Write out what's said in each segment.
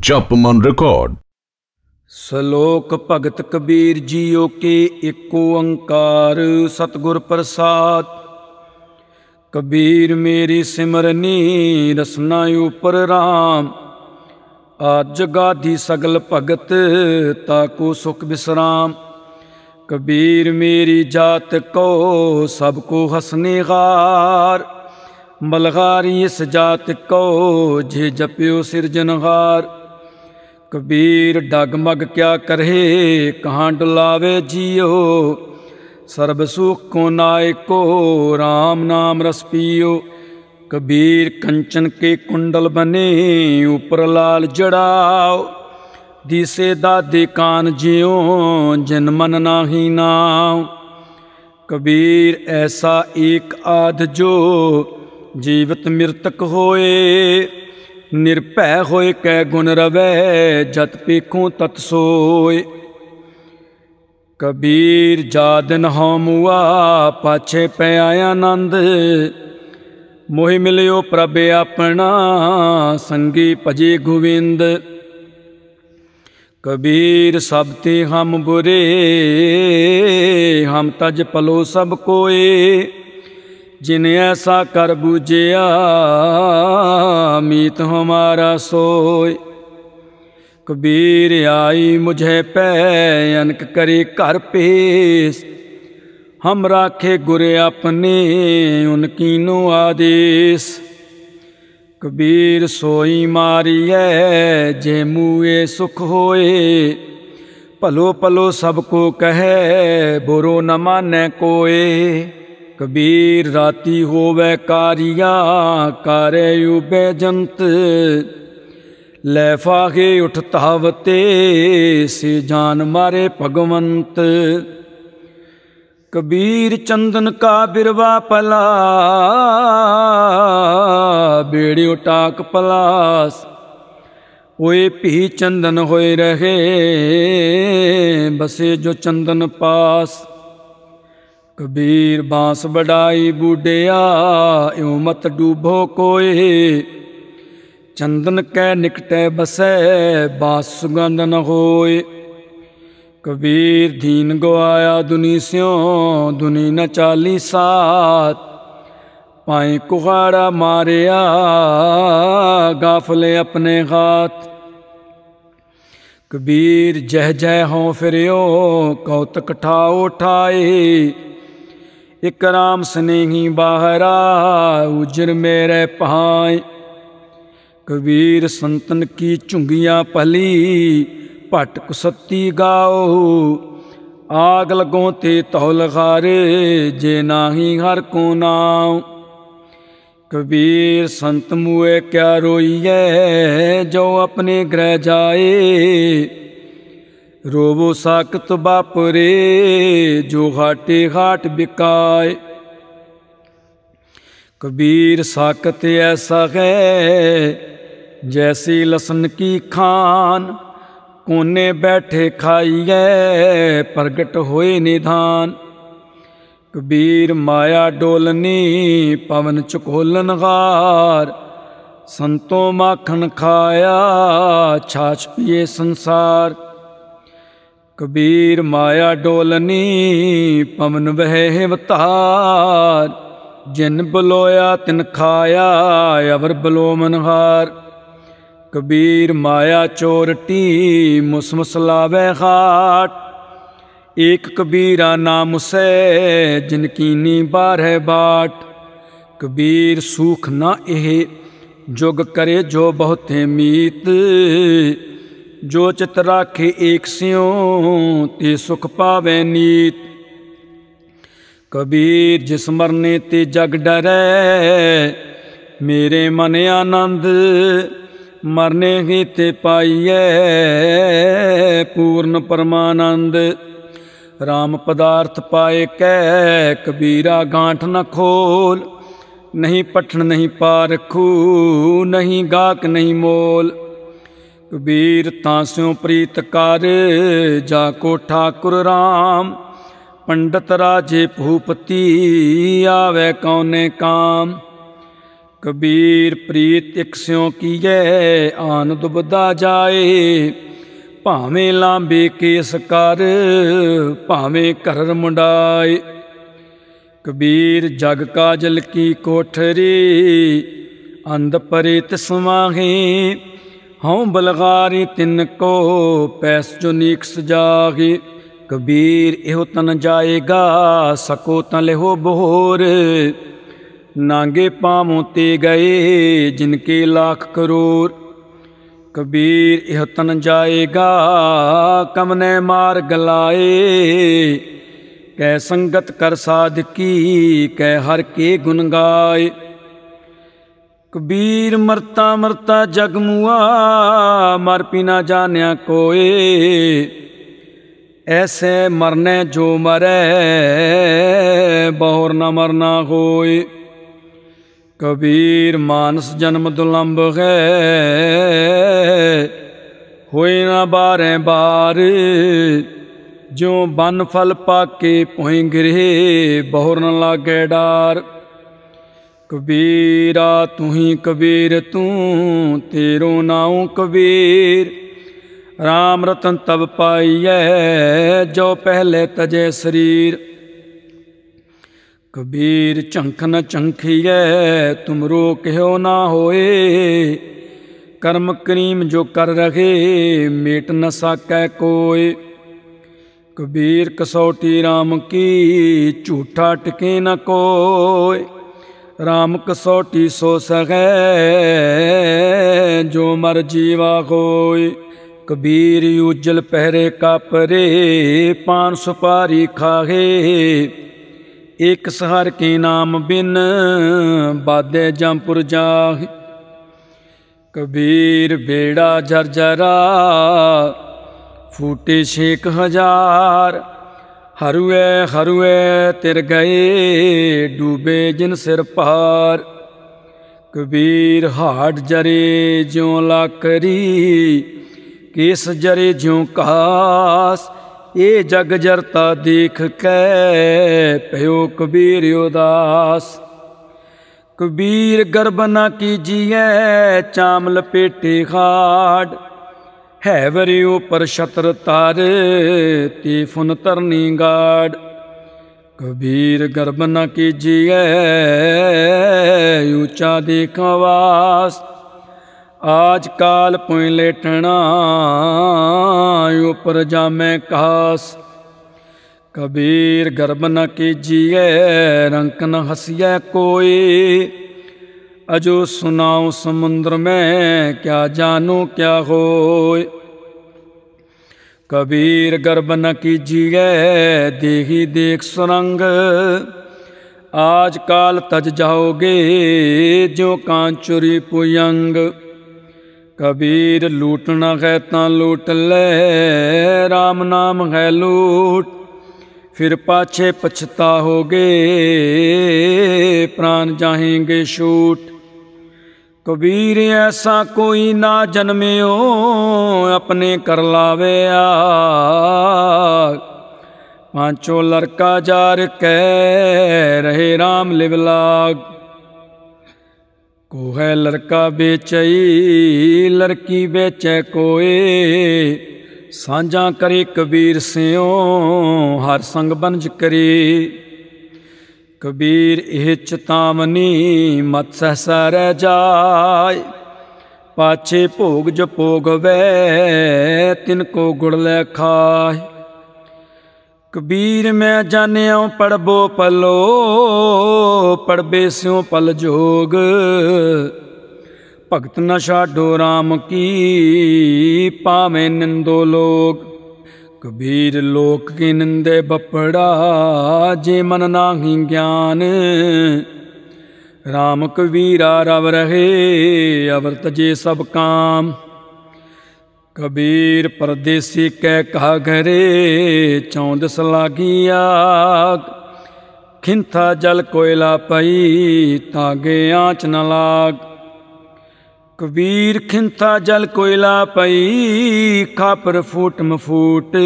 ਜਪ ਮਨ ਰਿਕਾਰਡ ਸ਼ਲੋਕ ਭਗਤ ਕਬੀਰ ਜੀਓ ਕੇ ਏਕ ਓੰਕਾਰ, ਸਤਿਗੁਰ ਪ੍ਰਸਾਦ। ਕਬੀਰ ਮੇਰੀ ਸਿਮਰਨੀ ਰਸਨਾ ਉਪਰ ਰਾਮ। ਆਜ ਗਾਦੀ ਸਗਲ ਭਗਤ ਤਾਕੋ ਸੁਖ ਬਿਸਰਾਮ। ਕਬੀਰ ਮੇਰੀ ਜਾਤ ਕੋ, ਸਭ ਕੋ ਹਸਨੇ ਗਾਰ ਮਲਗਾਰੀ ਇਸ ਜਾਤ ਕੋ, ਜੇ ਜਪਿਓ ਸਿਰਜਨਹਾਰ ਕਬੀਰ ਡਗਮਗ ਕਿਆ ਕਰਹੇ? ਕਹਾਂ ਲਾਵੇ ਜੀਓ। ਸਰਬ ਸੁਖ ਨਾਇਕੋ RAM ਨਾਮ ਰਸ ਪੀਓ। ਕਬੀਰ ਕੰਚਨ ਕੇ ਕੁੰਡਲ ਬਨੇ, ਉਪਰ ਲਾਲ ਜੜਾਓ। ਦੀਸੇ ਦਾਦੇ ਕਾਨ ਜਿਉ, ਜਨ ਮਨ ਨਾਹੀ ਨਾਉ। ਕਬੀਰ ਐਸਾ ਏਕ ਆਦ ਜੋ ਜੀਵਤ ਮਿਰਤਕ ਹੋਏ। ਨਿਰਭੈ ਹੋਏ ਕੈ ਗੁਣ ਰਵੈ, ਜਤ ਪੇਖੋਂ ਤਤ ਸੋਏ। ਕਬੀਰ ਜਾਦਨ ਹਉਮੁਆ ਪਾਛੇ ਪੈ ਆਨੰਦ ਮੋਹਿ ਮਿਲਿਓ ਪ੍ਰਭ ਆਪਣਾ, ਸੰਗੀ ਭਜੇ ਗੋਵਿੰਦ। ਕਬੀਰ ਸਭ ਤੇ ਹਮ ਬੁਰੇ, ਹਮ ਤਜ ਪਲੋ ਸਭ ਕੋਏ। ਜਿਨ ਐਸਾ ਕਰ ਬੂਝਿਆ, ਮੀਤ ਹਮਾਰਾ ਸੋਏ। ਕਬੀਰ ਆਈ ਮੁਝੇ ਪੈ, ਅਨਕ ਕਰੇ ਘਰ ਪੇਸ। ਹਮ ਰਾਖੇ ਗੁਰ ਆਪਣੇ, ਉਨ ਕੀਨੋ ਆਦੇਸ। ਕਬੀਰ ਸੋਈ ਮਾਰੀਐ, ਜੇ ਮੂਏ ਸੁਖ ਹੋਏ। ਭਲੋ ਭਲੋ ਸਭ ਕੋ ਕਹੈ, ਬੁਰੋ ਨ ਮਾਨੈ ਕੋਏ। ਕਬੀਰ ਰਾਤੀ ਹੋਵੇ ਕਾਰੀਆ, ਕਾਰੇ ਉਬੇ ਜੰਤ। ਲੈ ਫਾਗੇ ਉਠ ਤਾਵਤੇ ਸੇ ਜਾਨ ਮਾਰੇ ਭਗਵੰਤ। ਕਬੀਰ ਚੰਦਨ ਕਾ ਬਿਰਵਾ ਪਲਾ ਬੇੜਿਓ ਟਾਕ ਪਲਾਸ। ਓਏ ਭੀ ਚੰਦਨ ਹੋਏ ਰਹੇ, ਬਸੇ ਜੋ ਚੰਦਨ ਪਾਸ। ਕਬੀਰ ਬਾਂਸ ਬੜਾਈ ਬੂਡਿਆ ਇਉ ਮਤ ਡੂਬੋ ਕੋਏ। ਚੰਦਨ ਕੈ ਨਿਕਟੈ ਬਸੈ, ਬਾਸ ਸੁਗੰਧ ਨ ਹੋਏ। ਕਬੀਰ ਦੀਨ ਗਵਾਇਆ ਦੁਨੀ ਸਿਓ ਦੁਨੀ ਨ ਚਾਲੀ ਸਾਤ ਪਾਏ ਕੁਹਾੜਾ ਮਾਰਿਆ, ਗਾਫਲੇ ਆਪਣੇ ਹਾਥ। ਕਬੀਰ ਜਹ ਜਹ ਹੋ ਫਿਰਿਓ, ਕੌਤਕ ਠਾਓ ਠਾਏ ਇਕ ਰਾਮ ਸਨੇਹੀ ਬਾਹਰਾ ਉਜਰ ਮੇਰੇ ਪਾਏ ਕਬੀਰ ਸੰਤਨ ਕੀ ਝੁੰਗੀਆਂ ਭਲੀ ਭਟ ਕੁਸਤੀ ਗਾਓ। ਆਗ ਲਗੋ ਤੇ ਤੌਲ ਖਾਰੇ ਜੇ ਨਾਹੀ ਹਰ ਕੋ ਨਾਉ। ਕਬੀਰ ਸੰਤ ਮੂਏ ਕਿਆ ਰੋਈਐ, ਜੋ ਆਪਣੇ ਗ੍ਰਹਿ ਜਾਏ। ਰੋਵੋ ਸਾਕਤ ਬਾਪਰੇ ਜੋ ਘਾਟੇ ਘਾਟ ਬਿਕਾਏ। ਕਬੀਰ ਸਾਕਤ ਐਸਾ ਹੈ, ਜੈਸੀ ਲਸਨ ਕੀ ਖਾਨ, ਕੋਨੇ ਬੈਠੇ ਖਾਈਐ, ਪ੍ਰਗਟ ਹੋਏ ਨਿਧਾਨ। ਕਬੀਰ ਮਾਇਆ ਡੋਲਨੀ ਪਵਨ ਚਕੋਲਨ ਹਾਰ, ਸੰਤੋ ਮਾਖਣ ਖਾਇਆ, ਛਾਛ ਪੀਏ ਸੰਸਾਰ। ਕਬੀਰ ਮਾਇਆ ਡੋਲਨੀ, ਪਵਨ ਵਹਿ ਅਵਤਾਰ ਜਿਨ ਬਲੋਇਆ, ਤਿਨ ਖਾਇਆ, ਅਵਰ ਬਲੋ ਮਨਹਾਰ। ਕਬੀਰ ਮਾਇਆ ਚੋਰਟੀ ਮੁਸਮਸ ਲਾਵੇ ਹਾਟ। ਏਕ ਕਬੀਰਾ ਨਾਮ ਸੈ ਜਿਨ ਕੀਨੀ ਬਾਰਹਿ ਬਾਟ। ਕਬੀਰ ਸੂਖ ਨਾ ਇਹ, ਜੁਗ ਕਰੇ ਜੋ ਬਹੁਤੇ ਮੀਤ। ਜੋ ਚਿਤ ਰਾਖੇ ਏਕ ਸਿਉ, ਤੇ ਸੁਖ ਪਾਵੇ ਨੀਤ। ਕਬੀਰ ਜਿਸ ਮਰਨੇ ਤੇ ਜਗ ਡਰੈ, ਮੇਰੇ ਮਨ ਆਨੰਦ ਮਰਨੇ ਹੀ ਤੇ ਪਾਈਐ, ਪੂਰਨ ਪਰਮਾਨੰਦ। RAM ਪਦਾਰਥ ਪਾਏ ਕੈ, ਕਬੀਰਾ ਗਾਂਠ ਨ ਖੋਲ। ਨਹੀਂ ਪਠਣ ਨਹੀਂ ਪਾਰਖੂ ਨਹੀਂ ਗਾਕ ਨਹੀਂ ਮੋਲ। ਕਬੀਰ ਤਾਂ ਸਿਉ ਪ੍ਰੀਤ ਕਰ, ਜਾ ਕੋ ਠਾਕੁਰ RAM ਪੰਡਤ ਰਾਜੇ ਭੂਪਤੀ, ਆਵੇ ਕੌਨੇ ਕਾਮ। ਕਬੀਰ ਪ੍ਰੀਤ ਇਕ ਸਿਉ ਕੀਏ, ਆਨ ਦੁਬਦਾ ਜਾਏ। ਭਾਵੇਂ ਲਾਂਬੇ ਕੇਸ ਕਰ, ਭਾਵੇਂ ਘਰ ਮੁੰਡਾਏ। ਕਬੀਰ ਜਗ ਕਾਜਲ ਕੀ ਕੋਠਰੀ, ਅੰਧ ਪਰੇ ਤਸਮਾਹੇ ਹਉ ਬਲਗਾਰੀ ਤਿੰਨ ਕੋ ਪੈਸ ਜੋ ਨੀਕ ਸਜਾਗੇ ਕਬੀਰ ਇਹੋ ਤਨ ਜਾਏਗਾ, ਸਕੋ ਤਨ ਲਿਹੋ ਬੋਰ। ਨਾਂਗੇ ਪਾਵੋਂ ਤੇ ਗਏ ਜਿਨ ਕੇ ਲੱਖ ਕਰੋੜ ਕਬੀਰ ਇਹ ਤਨ ਜਾਏਗਾ ਕਮਨੇ ਮਾਰ ਗਲਾਏ ਕੈ ਸੰਗਤ ਕਰ ਸਾਧਕੀ ਕੈ ਹਰ ਕੇ ਗੁਣ ਗਾਏ। ਕਬੀਰ ਮਰਤਾ ਮਰਤਾ ਜਗ ਮੁਆ, ਮਰ ਪੀ ਨਾ ਜਾਣਿਆ ਕੋਏ। ਐਸੇ ਮਰਨੇ ਜੋ ਮਰੈ, ਬਹੁਰ ਨਾ ਮਰਨਾ ਹੋਏ। ਕਬੀਰ ਮਾਨਸ ਜਨਮ ਦੁਲੰਭ ਹੈ, ਹੋਏ ਨਾ ਬਾਰੇ ਬਾਰ। ਜਿਉ ਬਨ ਫਲ ਪਾਕੇ ਭੋਇ ਗਿਰੇ, ਬਹੁਰ ਨ ਲਾਗੇ ਡਾਰ। ਕਬੀਰਾ, ਤੂੰ ਹੀ ਕਬੀਰ, ਤੂੰ ਤੇਰੋ ਨਾਉ ਕਬੀਰ। RAM ਰਤਨ ਤਬ ਪਾਈਐ, ਜੋ ਪਹਿਲੇ ਤਜੇ ਸਰੀਰ। ਕਬੀਰ, ਝੰਖ ਨ ਝੰਖੀਐ ਤੁਮਰੋ ਕਿਉ ਨਾ ਹੋਏ। ਕਰਮ ਕਰੀਮ ਜੋ ਕਰ ਰਖੇ ਮੇਟ ਨ ਸਾਕੈ ਕੋਏ। ਕਬੀਰ, ਕਸੌਟੀ RAM ਕੀ ਝੂਠਾ ਟਿਕੇ ਨ ਕੋਏ। ਰਾਮ ਕਸੋਟੀ ਸੋ ਸਹੈ ਜੋ ਮਰ ਜੀਵਾ ਹੋਈ, ਕਬੀਰ ਉਜਲ ਪਹਿਰੇ ਕਾਪਰੇ, ਪਾਨ ਸੁਪਾਰੀ ਖਾਹੇ। ਇਕ ਸਹਰ ਕੇ ਨਾਮ ਬਿਨ, ਬਾਦੇ ਜੰਪੁਰ ਜਾ ਕਬੀਰ ਬੇੜਾ ਜਰਜਰਾ ਫੂਟੇ ਹਜ਼ਾਰ ਹਰੂਐ ਹਰੂਐ, ਤਿਰ ਗਏ ਡੂਬੇ ਜਿਨ ਸਿਰ ਪਾਰ। ਕਬੀਰ ਹਾਟ ਜਰੇ ਜਿਉ ਲਾਕਰੀ, ਕਿਸ ਜਰੇ ਜਿਉ ਕਾਸ। ਇਹ ਜਗ ਜਰਤਾ ਦੇਖ ਕੈ ਪਿਓ ਕਬੀਰ ਉਦਾਸ। ਕਬੀਰ ਗਰਬ ਨਾ ਕੀਜੀਐ, ਚਾਮਲ ਲਪੇਟੇ ਹਾਟ ਹੈ ਵਰਿ ਉਪਰ ਛਤਰ ਤਰ ਤੇ ਫੁਨ ਤਰਨੀ ਗਾੜ। ਕਬੀਰ ਗਰਬ ਨਾ ਕੀਜੀਐ, ਉੱਚਾ ਦੇਖਵਾਸ ਆਜ ਕਾਲ ਪੁਇ ਲੇਟਣਾ, ਉਪਰ ਜਾਮੈ ਕਾਸ। ਕਬੀਰ ਗਰਬ ਨ ਕੀਜੀਐ, ਰੰਕ ਨ ਹਸੀਐ ਕੋਈ। ਅਜੋ ਸੁਨਾਉ ਸਮੁੰਦਰ ਮੈਂ ਕਿਆ ਜਾਨੂ ਕਿਆ ਹੋਏ ਕਬੀਰ ਗਰਬ ਨ ਕੀਜੀਐ ਦੇਹੀ ਦੇਖ ਸੁਰੰਗ ਆਜ ਕਾਲ ਤਜ ਜਾਓਗੇ ਜੋ ਕਾਂਚੁਰੀ ਪੁਯੰਗ ਕਬੀਰ ਲੂਟਣਾ ਹੈ ਤਾਂ ਲੂਟ ਲੈ RAM ਨਾਮ ਹੈ ਲੂਟ ਫਿਰ ਪਾਛੇ ਪਛਤਾ ਹੋਗੇ ਪ੍ਰਾਨ ਜਾਹੇਂਗੇ ਛੂਟ ਕਬੀਰ ਐਸਾ ਕੋਈ ਨਾ ਜਨਮਿਓ, ਆਪਣੇ ਕਰ ਲਾਵੇ ਆ ਪਾਂਚੋ ਲੜਕਾ ਜਾਰ ਕਹਿ ਰਹੇ RAM ਲਿਵਲਾਗ ਕੋ ਹੈ ਲੜਕਾ ਵੇਚਈ ਲੜਕੀ ਵੇਚੈ ਕੋਏ। ਸਾਂਝਾ ਕਰੇ ਕਬੀਰ ਸਿਓ ਹਰ ਸੰਗ ਬਨਜ ਕਰੇ। ਕਬੀਰ ਇਹ ਚਤਾਵਨੀ ਮਤ ਸਹਸਾ ਰਹਿ ਜਾਏ। ਪਾਛੇ ਭੋਗ ਜਪੋਗ ਵੈ, ਤਿਨ ਕੋ ਗੁੜ ਲੈ ਖਾਏ। ਕਬੀਰ ਮੈਂ ਜਾਣਿਓ ਪੜਬੋ ਪਲੋ, ਪੜਬੇ ਸਿਉ ਪਲ ਜੋਗ। ਭਗਤ ਨ ਛਾਡੋ RAM ਕੀ ਪਾਵੇਂ ਨਿੰਦੋ ਲੋਕ। ਕਬੀਰ ਲੋਕ ਕੀ ਨਿੰਦੇ ਬਪੜਾ, ਜੇ ਮਨ ਨਾਹੀ ਗਿਆਨ। RAM ਕਬੀਰਾ ਰਵ ਰਹੇ, ਅਵਰਤ ਜੇ ਸਭ ਕਾਮ। ਕਬੀਰ ਪਰਦੇਸੀ ਕਹਿ ਕਹਾ ਘਰੇ ਚੌਂਦਸ ਲਾਗੀ ਆਗ। ਖਿੰਥਾ ਜਲ ਕੋਇਲਾ ਪਈ ਤਾਗੇ ਆਂਚ ਨ ਲਾਗ। ਕਬੀਰ ਖਿੰਥਾ ਜਲ ਕੋਇਲਾ ਪਈ, ਖਾਪਰ ਫੂਟ ਮਫੂਟ।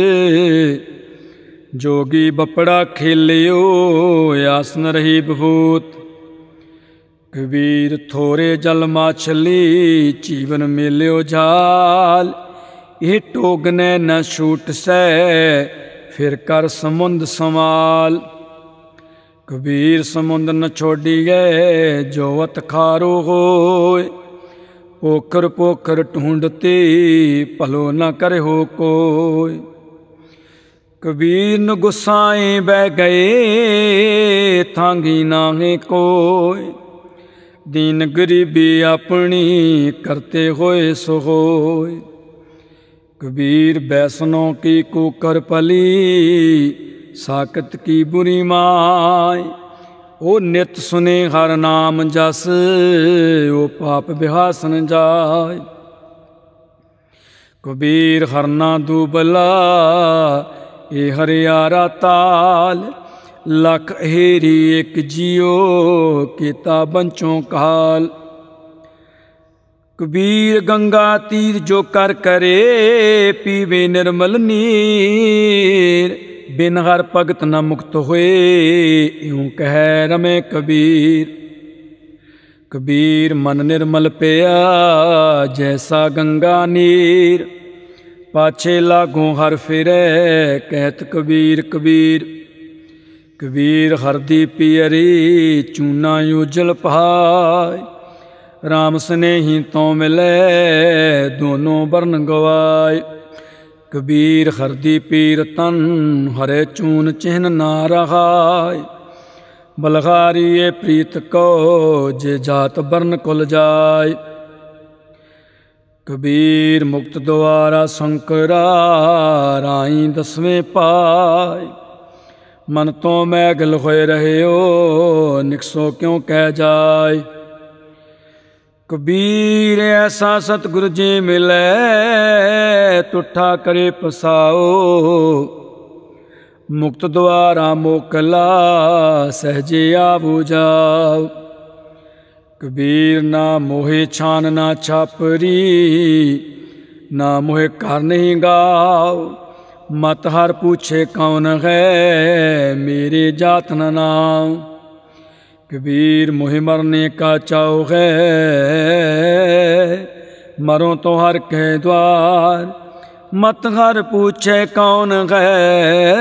ਜੋਗੀ ਬਪੜਾ ਖੇਲਿਓ ਆਸਨ ਰਹੀ ਬਭੂਤ ਕਬੀਰ ਥੋਰੇ ਜਲ ਮਾਛਲੀ, ਜੀਵਨ ਮੇਲਿਓ ਜਾਲ। ਇਹ ਟੋਗਨੇ ਨ ਛੂਟ ਸੈ, ਫਿਰ ਕਰ ਸਮੁੰਦ ਸਮਾਲ ਕਬੀਰ ਸਮੁੰਦ ਨ ਛੋਡੀਏ ਜੋਵਤ ਖਾਰੋ ਹੋਏ ਪੋਖਰ ਪੋਖਰ ਢੂੰਡਤੇ ਭਲੋ ਨਾ ਕਰਿਓ ਕੋਇ ਕਬੀਰ ਨੂੰ ਗੁਸਾਏ ਬਹਿ ਗਏ, ਥਾਂਗੀ ਨਾਹੇ ਕੋਇ ਦੀਨ ਗਰੀਬੀ ਆਪਣੀ ਕਰਤੇ ਹੋਏ ਸੋ ਹੋਏ ਕਬੀਰ ਬੈਸਨੋਂ ਕੀ ਕੂਕਰ ਪਲੀ ਸਾਕਤ ਕੀ ਬੁਰੀ ਮਾਈ ਉਹ ਨਿਤ ਸੁਨੇ ਹਰ ਨਾਮ ਜਸ, ਉਹ ਪਾਪ ਬਿਹਾਸਨ ਜਾਏ। ਕਬੀਰ ਹਰਨਾ ਦੂਬਲਾ, ਏ ਹਰਿਆਰਾ ਤਾਲ, ਲਖ ਹੇਰੀ ਇੱਕ ਜਿਉ ਕੀਤਾ ਬੰਚੋਂ ਕਾਲ। ਕਬੀਰ ਗੰਗਾ ਤੀਰ ਜੋ ਕਰ ਕਰੇ, ਪੀਵੇ ਨਿਰਮਲ ਨੀਰ। ਬਿਨ ਹਰ ਭਗਤ ਨ ਮੁਕਤ ਹੋਏ, ਇਉ ਕਹਿ ਰਮੇ ਕਬੀਰ। ਕਬੀਰ ਮਨ ਨਿਰਮਲ ਪਿਆ, ਜੈਸਾ ਗੰਗਾ ਨੀਰ। ਪਾਛੇ ਲਾਗੋਂ ਹਰ ਫਿਰੈ, ਕਹਿਤ ਕਬੀਰ ਕਬੀਰ। ਕਬੀਰ ਹਰਦੀ ਪੀਰੀ ਚੂਨਾ ਉਜਲ ਪਾਇ RAM ਸਨੇਹੀ ਤੋਂ ਮਿਲੇ, ਦੋਨੋਂ ਬਰਨ ਗਵਾਏ ਕਬੀਰ ਹਰਦੀ ਪੀਰ ਤਨ ਹਰੇ ਚੂਨ ਚਿਹਨ ਨਾ ਰਹਾਇ। ਬਲਗਾਰੀਏ ਪ੍ਰੀਤ ਕੋ ਜੇ ਜਾਤ ਬਰਨ ਕੁਲ ਜਾਏ ਕਬੀਰ ਮੁਕਤ ਦੁਆਰਾ ਸੰਕਰਾ ਰਾਈ ਦਸਵੇਂ ਪਾਏ ਮਨ ਤੋਂ ਮੈਗਲ ਹੋਏ ਰਹਿਓ, ਨਿਕਸੋ ਕਿਉ ਕਹਿ ਜਾਏ ਕਬੀਰ ਐਸਾ ਸਤਿਗੁਰ ਜੀ ਮਿਲੈ ਟੁੱਠਾ ਕਰੇ ਪਸਾਓ। ਮੁਕਤ ਦੁਆਰਾ ਮੋਕਲਾ, ਸਹਜੇ ਆਵੂ ਜਾਓ। ਕਬੀਰ ਨਾ ਮੋਹਿ ਛਾਨ, ਨਾ ਛਾਪਰੀ, ਨਾ ਮੋਹਿ ਕਰ ਨਹੀਂ ਗਾਓ। ਮਤ ਹਰ ਪੁੱਛੇ ਕੌਣ ਹੈ, ਮੇਰੇ ਜਾਤ ਨਾਮ कबीर मुहे मरने का चाव है मरो तो हर के द्वार, मत घर पूछे कौन गए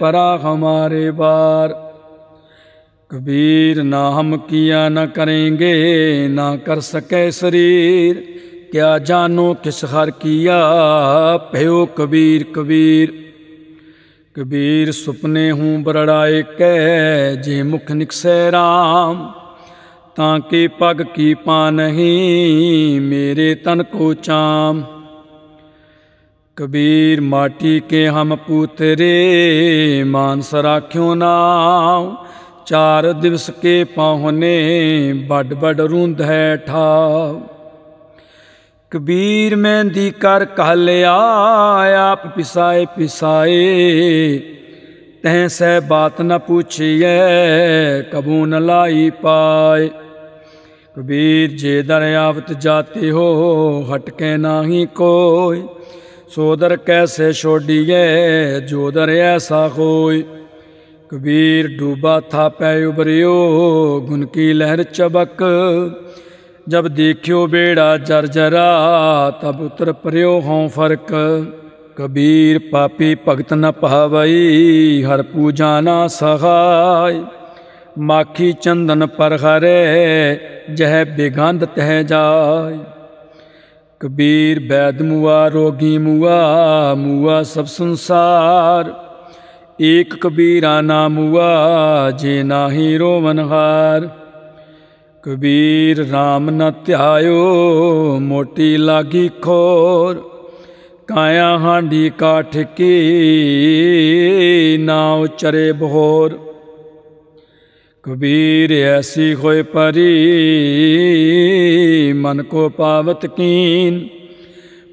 परा हमारे बार कबीर ना हम किया ना करेंगे, ना कर सके शरीर। क्या जानो किस हर किया भयो कबीर कबीर। ਕਬੀਰ ਸੁਪਨੇ ਹੂੰ ਬਰੜਾਏ ਕੈ ਜੇ ਮੁਖ ਨਿਕਸੈ ਰਾਮ। ਤਾਂ ਕੇ ਪਗ ਕੀ ਪਾ ਨਹੀਂ, ਮੇਰੇ ਤਨ ਕੋ ਚਾਮ। ਕਬੀਰ ਮਾਟੀ ਕੇ ਹਮ ਪੂਤਰੇ, ਮਾਨਸ ਰਾਖਿਓ ਨਾਮ। ਚਾਰ ਦਿਵਸ ਕੇ ਪਾਹੁਨੇ ਬੜ ਬੜ ਰੁੰਧ ਹੈ ਠਾਉ ਕਬੀਰ ਮਹਿੰਦੀ ਕਰ ਕਹਲਿਆ ਆਪ ਪਿਸਾਏ ਪਿਸਾਏ। ਤੈ ਸਹਿ ਬਾਤ ਨ ਪੁੱਛੀਐ, ਕਬੂ ਨ ਲਾਈ ਪਾਏ। ਕਬੀਰ ਜੇ ਦਰਿਆਵਤ ਜਾਤੀ ਹੋ, ਹਟਕੇ ਨਾਹੀ ਕੋਈ ਸੋਦਰ ਕੈਸੇ ਛੋਡੀਐ, ਜੋ ਦਰ ਐਸਾ ਹੋਈ ਕਬੀਰ ਡੂਬਾ ਥਾ ਪੈ ਉਬਰਿਓ ਗੁਨ ਕੀ ਲਹਿਰ ਚਬਕ। ਜਬ ਦੇਖਿਓ ਬੇੜਾ ਜਰਜਰਾ ਤਬ ਉਤਰ ਪਰਿਓ ਹਉ ਫ਼ਰਕ। ਕਬੀਰ ਪਾਪੀ ਭਗਤ ਨ ਪਹਾਵਈ ਹਰ ਪੂਜਾ ਨਾ ਸਹਾਈ। ਮਾਖੀ ਚੰਦਨ ਪਰ ਹਰੇ, ਜਹ ਬੇਗੰਧ ਤਹਿ ਜਾਏ ਕਬੀਰ ਬੈਦ ਮੁਆ, ਰੋਗੀ ਮੁਆ ਮੁਆ ਸਭ ਸੰਸਾਰ। ਏਕ ਕਬੀਰਾ ਨਾਮ ਮੂਆ, ਜੇ ਨਾਹੀ ਰੋਵਨਹਾਰ। ਕਬੀਰ ਰਾਮ ਨ ਧਿਆਇਓ, ਮੋਟੀ ਲਾਗੀ ਖੋਰ। ਕਾਇਆ ਹਾਂਡੀ ਕਾਠ ਕੀ ਨਾਉ ਚਰੇ ਬਹੋਰ। ਕਬੀਰ ਐਸੀ ਹੋਏ ਪਰੀ, ਮਨ ਕੋ ਪਾਵਤ ਕੀਨ।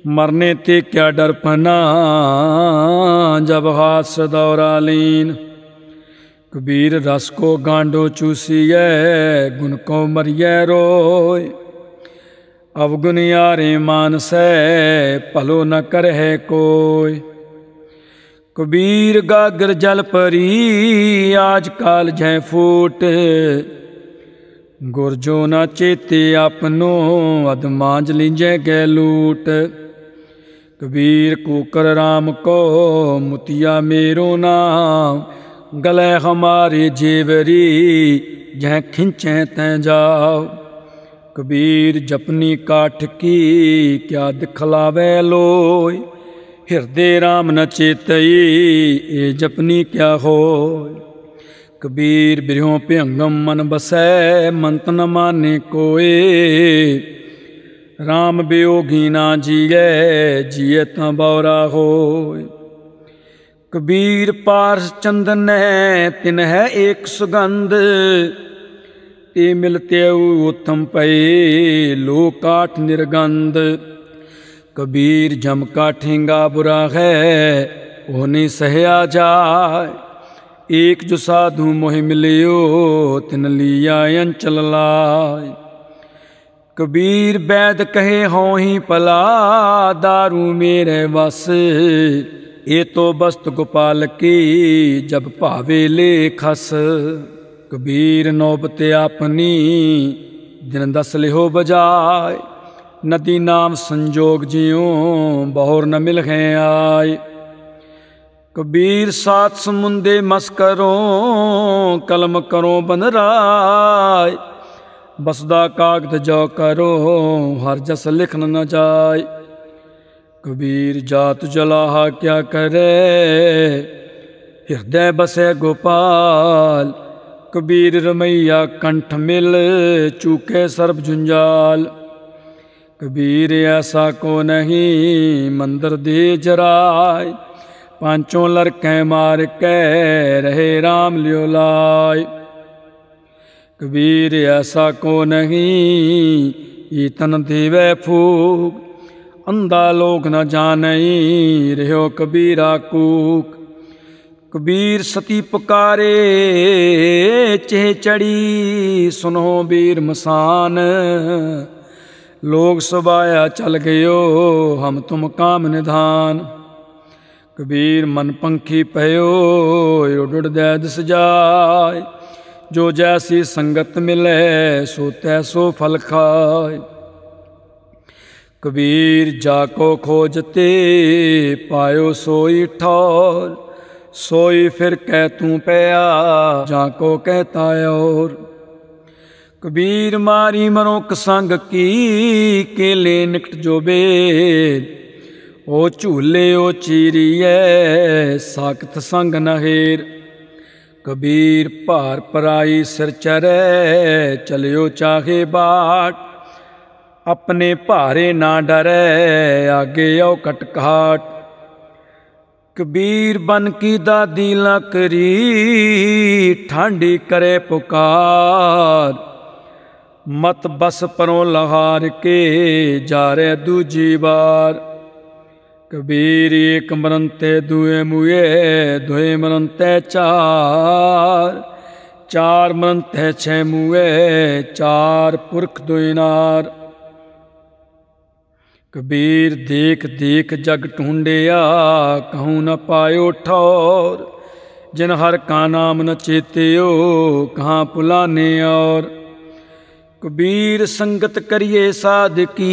ਮਰਨੇ ਤੇ ਕਿਆ ਡਰ ਪਨਾ ਜਬ ਹਾਸ ਦੌਰਾ ਲੀਨ। ਕਬੀਰ ਰਸ ਕੋ ਗਾਂਡੋ ਚੂਸੀਐ, ਗੁਣ ਕੋ ਮਰੀਐ ਰੋਇ। ਅਵਗੁਣ ਯਾਰੇ ਮਾਨਸੈ, ਭਲੋ ਨ ਕਰਹਿ ਕੋਇ। ਕਬੀਰ ਗਾਗਰ ਜਲ ਪਰੀ ਆਜ ਕਾਲ ਜੈ ਫੂਟ। ਗੁਰ ਜੋ ਨਾ ਚੇਤੇ ਆਪਨੋ ਅਦਮਾਂਜ ਲਿੰਜੈ ਗੈ ਲੂਟ। ਕਬੀਰ ਕੂਕਰ ਰਾਮ ਕੋ, ਮੁਤੀਆ ਮੇਰੋ ਨਾਮ। ਗਲੇ ਹਮਾਰੇ ਜੀਵਰੀ ਜਹ ਖਿੰਚੈ ਤੈ ਜਾਓ। ਕਬੀਰ ਜਪਨੀ ਕਾਠ ਕੀ, ਕਿਆ ਦਿਖਲਾਵੇ ਲੋਇ। ਹਿਰਦੇ RAM ਨ ਚੇਤਈ ਇਹ ਜਪਨੀ ਕਿਆ ਹੋਇ। ਕਬੀਰ ਬਿਰਹੋਂ ਭਿੰਗਮ ਮਨ ਬਸੈ, ਮੰਤ ਨ ਮਾਨੇ ਕੋਏ। RAM ਬਿਯੋਗੀ ਨਾ ਜੀਐ ਜੀਏ ਤਾਂ ਬੌਰਾ ਹੋਏ ਕਬੀਰ ਪਾਰਸ ਚੰਦਨੈ ਤਿਨ ਹੈ ਏਕ ਸੁਗੰਧ। ਤੇ ਮਿਲਤੇ ਉਤਮ ਪਏ ਲੋਕਾਠ ਨਿਰਗੰਧ। ਕਬੀਰ ਜਮ ਕਾ ਠੇਂਗਾ ਬੁਰਾ ਹੈ, ਉਹ ਨਹੀਂ ਸਹਿਆ ਜਾਏ। ਏਕ ਜੋ ਸਾਧੂ ਮੋਹਿ ਮਿਲਿਓ, ਤਿਨ ਲੀਆ ਅੰਚਲ ਲਾਇ ਕਬੀਰ ਬੈਦ ਕਹੇ ਹਉ ਹੀ ਪਲਾ दारू ਮੇਰੇ ਵਸ। ਇਹ ਤੋ ਬਸਤ ਗੋਪਾਲ ਕੀ, ਜਬ ਭਾਵੇ ਲੇ ਖਸ, ਕਬੀਰ ਨੋਬਤ ਆਪਨੀ ਦਿਨ ਦਸ ਲਿਹੋ ਬਜਾਏ। ਨਦੀ ਨਾਮ ਸੰਜੋਗ ਜਿਉ ਬਹੁਰ ਨ ਮਿਲ ਹੈ ਆਏ। ਕਬੀਰ ਸਾਥ ਸਮੁੰਦੇ ਮਸ ਕਰੋ, ਕਲਮ ਕਰੋ ਬਨ ਰਾਏ। ਬਸਦਾ ਕਾਗਦ ਜੋ ਕਰੋ, ਹਰ ਜਸ ਲਿਖਨ ਨ ਜਾਏ। ਕਬੀਰ ਜਾਤ ਜਲਾਹਾ ਕਿਆ ਕਰੇ ਹਿਰਦੈ ਬਸੇ ਗੋਪਾਲ ਕਬੀਰ ਰਮਈਆ ਕੰਠ ਮਿਲ ਚੂਕੇ ਸਰਬ ਜੁੰਜਾਲ ਕਬੀਰ ਐਸਾ ਕੋ ਨਹੀਂ ਮੰਦਰ ਦੇ ਜਰਾਏ ਪਾਂਚੋਂ ਲੜਕੇ ਮਾਰ ਕੇ ਰਹੇ RAM ਲਿਓ ਲਾਇ ਕਬੀਰ ਐਸਾ ਕੋ ਨਹੀਂ ਈਤਨ ਦੇਵੇ ਫੂਕ ਅੰਧਾ ਲੋਕ ਨ ਜਾਣਈ ਰਿਓ ਕਬੀਰਾ ਕੂਕ। ਕਬੀਰ ਸਤੀ ਪੁਕਾਰੇ ਚੇ ਚੜੀ, ਸੁਨੋ ਬੀਰ ਮਸਾਨ। ਲੋਕ ਸਬਾਇਆ ਚਲ ਗਇਓ, ਹਮ ਤੁਮ ਕਾਮ ਨਿਧਾਨ। ਕਬੀਰ ਮਨ ਪੰਖੀ ਪਇਓ, ਉਡੜ ਦੈ ਦਿਸ ਜਾਏ। ਜੋ ਜੈਸੀ ਸੰਗਤ ਮਿਲੇ, ਸੋ ਤੈਸੋ ਫਲ ਖਾਏ। ਕਬੀਰ ਜਾ ਕੋ ਖੋਜਤੇ ਪਾਇਓ ਸੋਈ ਠੌਰ ਸੋਈ ਫਿਰ ਕਹਿ ਤੂੰ ਪਿਆ, ਜਾ ਕੋ ਕਹਤਾ ਔਰ। ਕਬੀਰ ਮਾਰੀ ਮਨੁੱਖ ਸੰਗ ਕੀ, ਕੇਲੇ ਨਿਕਟ ਜੋ ਬੇਦ ਉਹ ਝੂਲੇ ਉਹ ਚੀਰੀਐ, ਸਾਖਤ ਸੰਗ ਨਹੀਰ ਕਬੀਰ ਭਾਰ ਪਰਾਈ ਸਿਰ ਚਰੈ, ਚਲਿਓ ਚਾਹੇ ਬਾਟ ਆਪਣੇ ਭਾਰੇ ਨਾ ਡਰੈ, ਆਗੇ ਆਓ ਕਟਕਾਟ। ਕਬੀਰ ਬਨ ਕੀ ਦਾਦੀ ਲਕਰੀ ਠਾਂਡੀ ਕਰੇ ਪੁਕਾਰ। ਮਤ ਬਸ ਪਰੋਂ ਲਹਾਰ ਕੇ ਜਾਰੇ ਦੂਜੀ ਵਾਰ। ਕਬੀਰ ਏਕ ਮਰੰਤੇ ਦੂਏ ਮੂਏ, ਦੋਏ ਮਰੰਤੇ ਚਾਰ। ਚਾਰ ਮਰੰਤੇ ਛੇ ਮੂਏ, ਚਾਰ ਪੁਰਖ ਦੋਇ ਕਬੀਰ ਦੇਖ ਦੇਖ ਜਗ ਢੂੰਡਿਆ, ਕਹੂੰ ਨ ਪਾਇਓ ਠੌਰ। ਜਿਨ ਹਰ ਕਾ ਨਾਮ ਨ ਚੇਤਿਓ, ਕਹਾਂ ਪੁਲਾਨੇ ਔਰ। ਕਬੀਰ ਸੰਗਤ ਕਰੀਏ ਸਾਧਕੀ,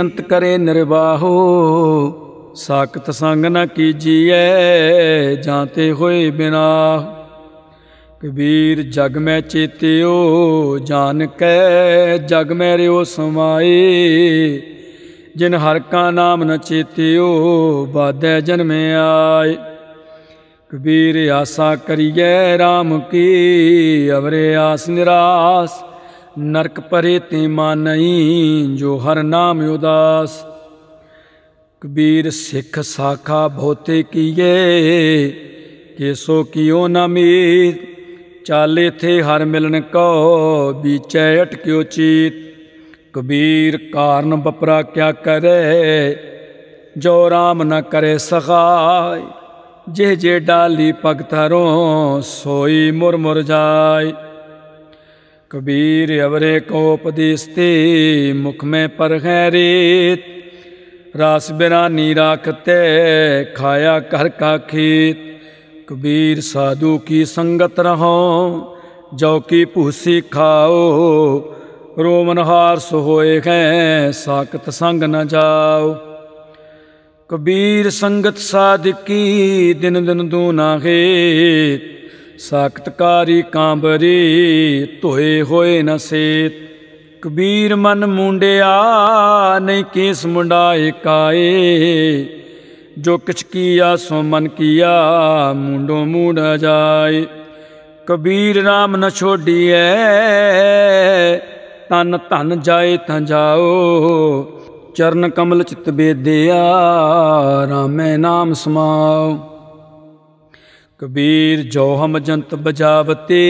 ਅੰਤ ਕਰੇ ਨਿਰਵਾਹੋ। ਸਾਖਤ ਸੰਗ ਨ ਕੀਜੀਐ ਜਾਂਤੇ ਹੋਏ ਬਿਨਾ ਕਬੀਰ, ਜਗ ਮੈਂ ਚੇਤਿਓ ਜਾਣ ਕੈ ਜਗ ਮੈਂ ਰਿਓ ਸਮਾਏ। ਜਿਨ ਹਰ ਕਾ ਨਾਮ ਨ ਚੇਤਿਓ ਬਾਦੈ ਜਨਮੇ ਆਏ। ਕਬੀਰ, ਆਸਾ ਕਰੀਏ RAM ਕੀ, ਅਵਰੇ ਆਸ ਨਿਰਾਸ। ਨਰਕ ਪਰੇ ਤੇ ਮਾਨਈ ਜੋ ਹਰ ਨਾਮ ਉਦਾਸ। ਕਬੀਰ, ਸਿੱਖ ਸਾਖਾ ਬਹੁਤੇ ਕੀਏ, ਕੇਸੋ ਕੀਓ ਨਾ ਮੀਤ ਚਾਲੇ ਥੇ ਹਰ ਮਿਲਨ ਕੋ ਵਿਚੈ ਅਟਕਿਓ ਚੀਤ। ਕਬੀਰ ਕਾਰਨ ਬਪਰਾ ਕਿਆ ਕਰੇ, ਜੋ ਰਾਮ ਨ ਕਰੇ ਸਖਾਇ ਜੇ ਜੇ ਡਾਲੀ ਭਗਤਰੋਂ ਸੋਈ ਮੁਰ ਮੁਰ ਜਾਏ। ਕਬੀਰ ਅਵਰੇ ਕੋ ਉਪਦੇਸ ਤੇ ਮੁਖ ਮੈਂ ਪਰ ਹੈ ਰੇਤ। ਰਾਸ ਬਿਰਾਨੀ ਰਾਖਤੇ, ਖਾਇਆ ਕਰ ਕਾ ਖੇਤ। ਕਬੀਰ ਸਾਧੂ ਕੀ ਸੰਗਤ ਰਹੋ ਜੋ ਕੀ ਭੂਸੀ ਖਾਓ। ਰੋਮਨ ਹਾਰ ਸੋ ਹੋਏ ਹੈ, ਸਾਖਤ ਸੰਗ ਨ ਜਾਓ। ਕਬੀਰ ਸੰਗਤ ਸਾਧਕੀ, ਦਿਨ ਦਿਨ ਦੂਨਾ ਹੈ ਸਾਖਤਕਾਰੀ ਕਾਂਬਰੀ, ਧੋਏ ਹੋਏ ਨ ਸੇਤ। ਕਬੀਰ ਮਨ ਮੁੰਡਿਆ, ਨਹੀਂ ਕਿਸ ਮੁੰਡਾ ਕਾਏ ਜੋ ਕਿਛ ਕੀਆ ਸੋ ਮਨ ਕੀਆ, ਮੁੰਡੋ ਮੂੜ ਜਾਏ। ਕਬੀਰ RAM ਨ ਛੋਡੀਐ, ਤਨ ਧਨ ਜਾਏ ਤਾਂ ਜਾਓ। ਚਰਨ ਕਮਲ ਚਿਤ ਬੇਦਿਆ, ਰਾਮੈ ਨਾਮ ਸਮਾਓ। ਕਬੀਰ ਜੋ ਹਮ ਜੰਤ ਬਜਾਵਤੇ,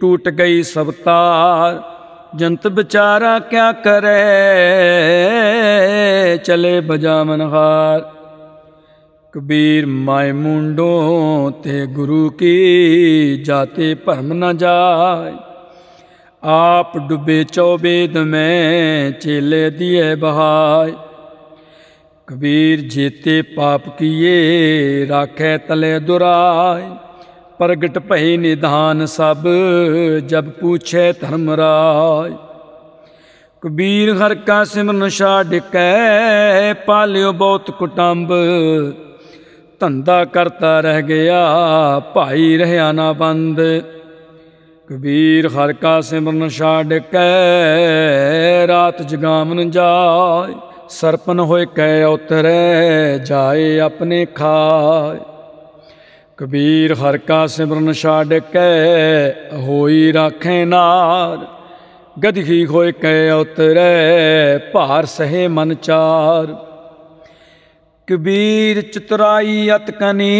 ਟੂਟ ਗਈ ਸਭ ਤਾਰ ਜੰਤ ਵਿਚਾਰਾ ਕਿਆ ਕਰੇ? ਚਲੇ ਬਜਾਵਨ ਹਾਰ। ਕਬੀਰ ਮਾਇ ਮੁੰਡੋ ਤੇ ਗੁਰੂ ਕੀ ਜਾਤੇ ਭਰਮ ਨ ਜਾਏ। ਆਪ ਡੁੱਬੇ ਚੌਬੇਦ ਮੈਂ ਚੇਲੇ ਦੀਏ ਬਹਾਏ। ਕਬੀਰ ਜੀਤੇ ਪਾਪ ਕੀਏ, ਰਾਖੈ ਤਲੇ ਦੁਰਾਏ। ਪ੍ਰਗਟ ਭਈ ਨਿਧਾਨ ਸਭ, ਜਬ ਪੁੱਛੇ ਧਰਮ ਰਾਜ। ਕਬੀਰ ਹਰ ਕਾ ਸਿਮਰਨ ਛਾੜ ਕੇ ਪਾਲਿਓ ਬਹੁਤ ਕੁਟੰਬ। ਧੰਦਾ ਕਰਤਾ ਰਹਿ ਗਿਆ, ਭਾਈ ਰਹਿਆ ਨਾ ਬੰਦ। ਕਬੀਰ ਹਰ ਕਾ ਸਿਮਰਨ ਛਾੜ ਕੇ ਰਾਤ ਜਗਾਮਨ ਜਾਏ ਸਰਪਨ ਹੋਏ ਕੈ ਉਤਰੈ, ਜਾਏ ਆਪਣੇ ਖਾਏ ਕਬੀਰ ਹਰ ਕਾ ਸਿਮਰਨ ਛਾੜ ਕੇ ਹੋਈ ਰਾਖੇ ਨਾਰ। ਗਧੀ ਹੋਏ ਕੈ ਉਤਰੈ, ਭਾਰ ਸਹੇ ਮਨ ਚਾਰ। ਕਬੀਰ ਚਤੁਰਾਈ ਅਤਕਨੀ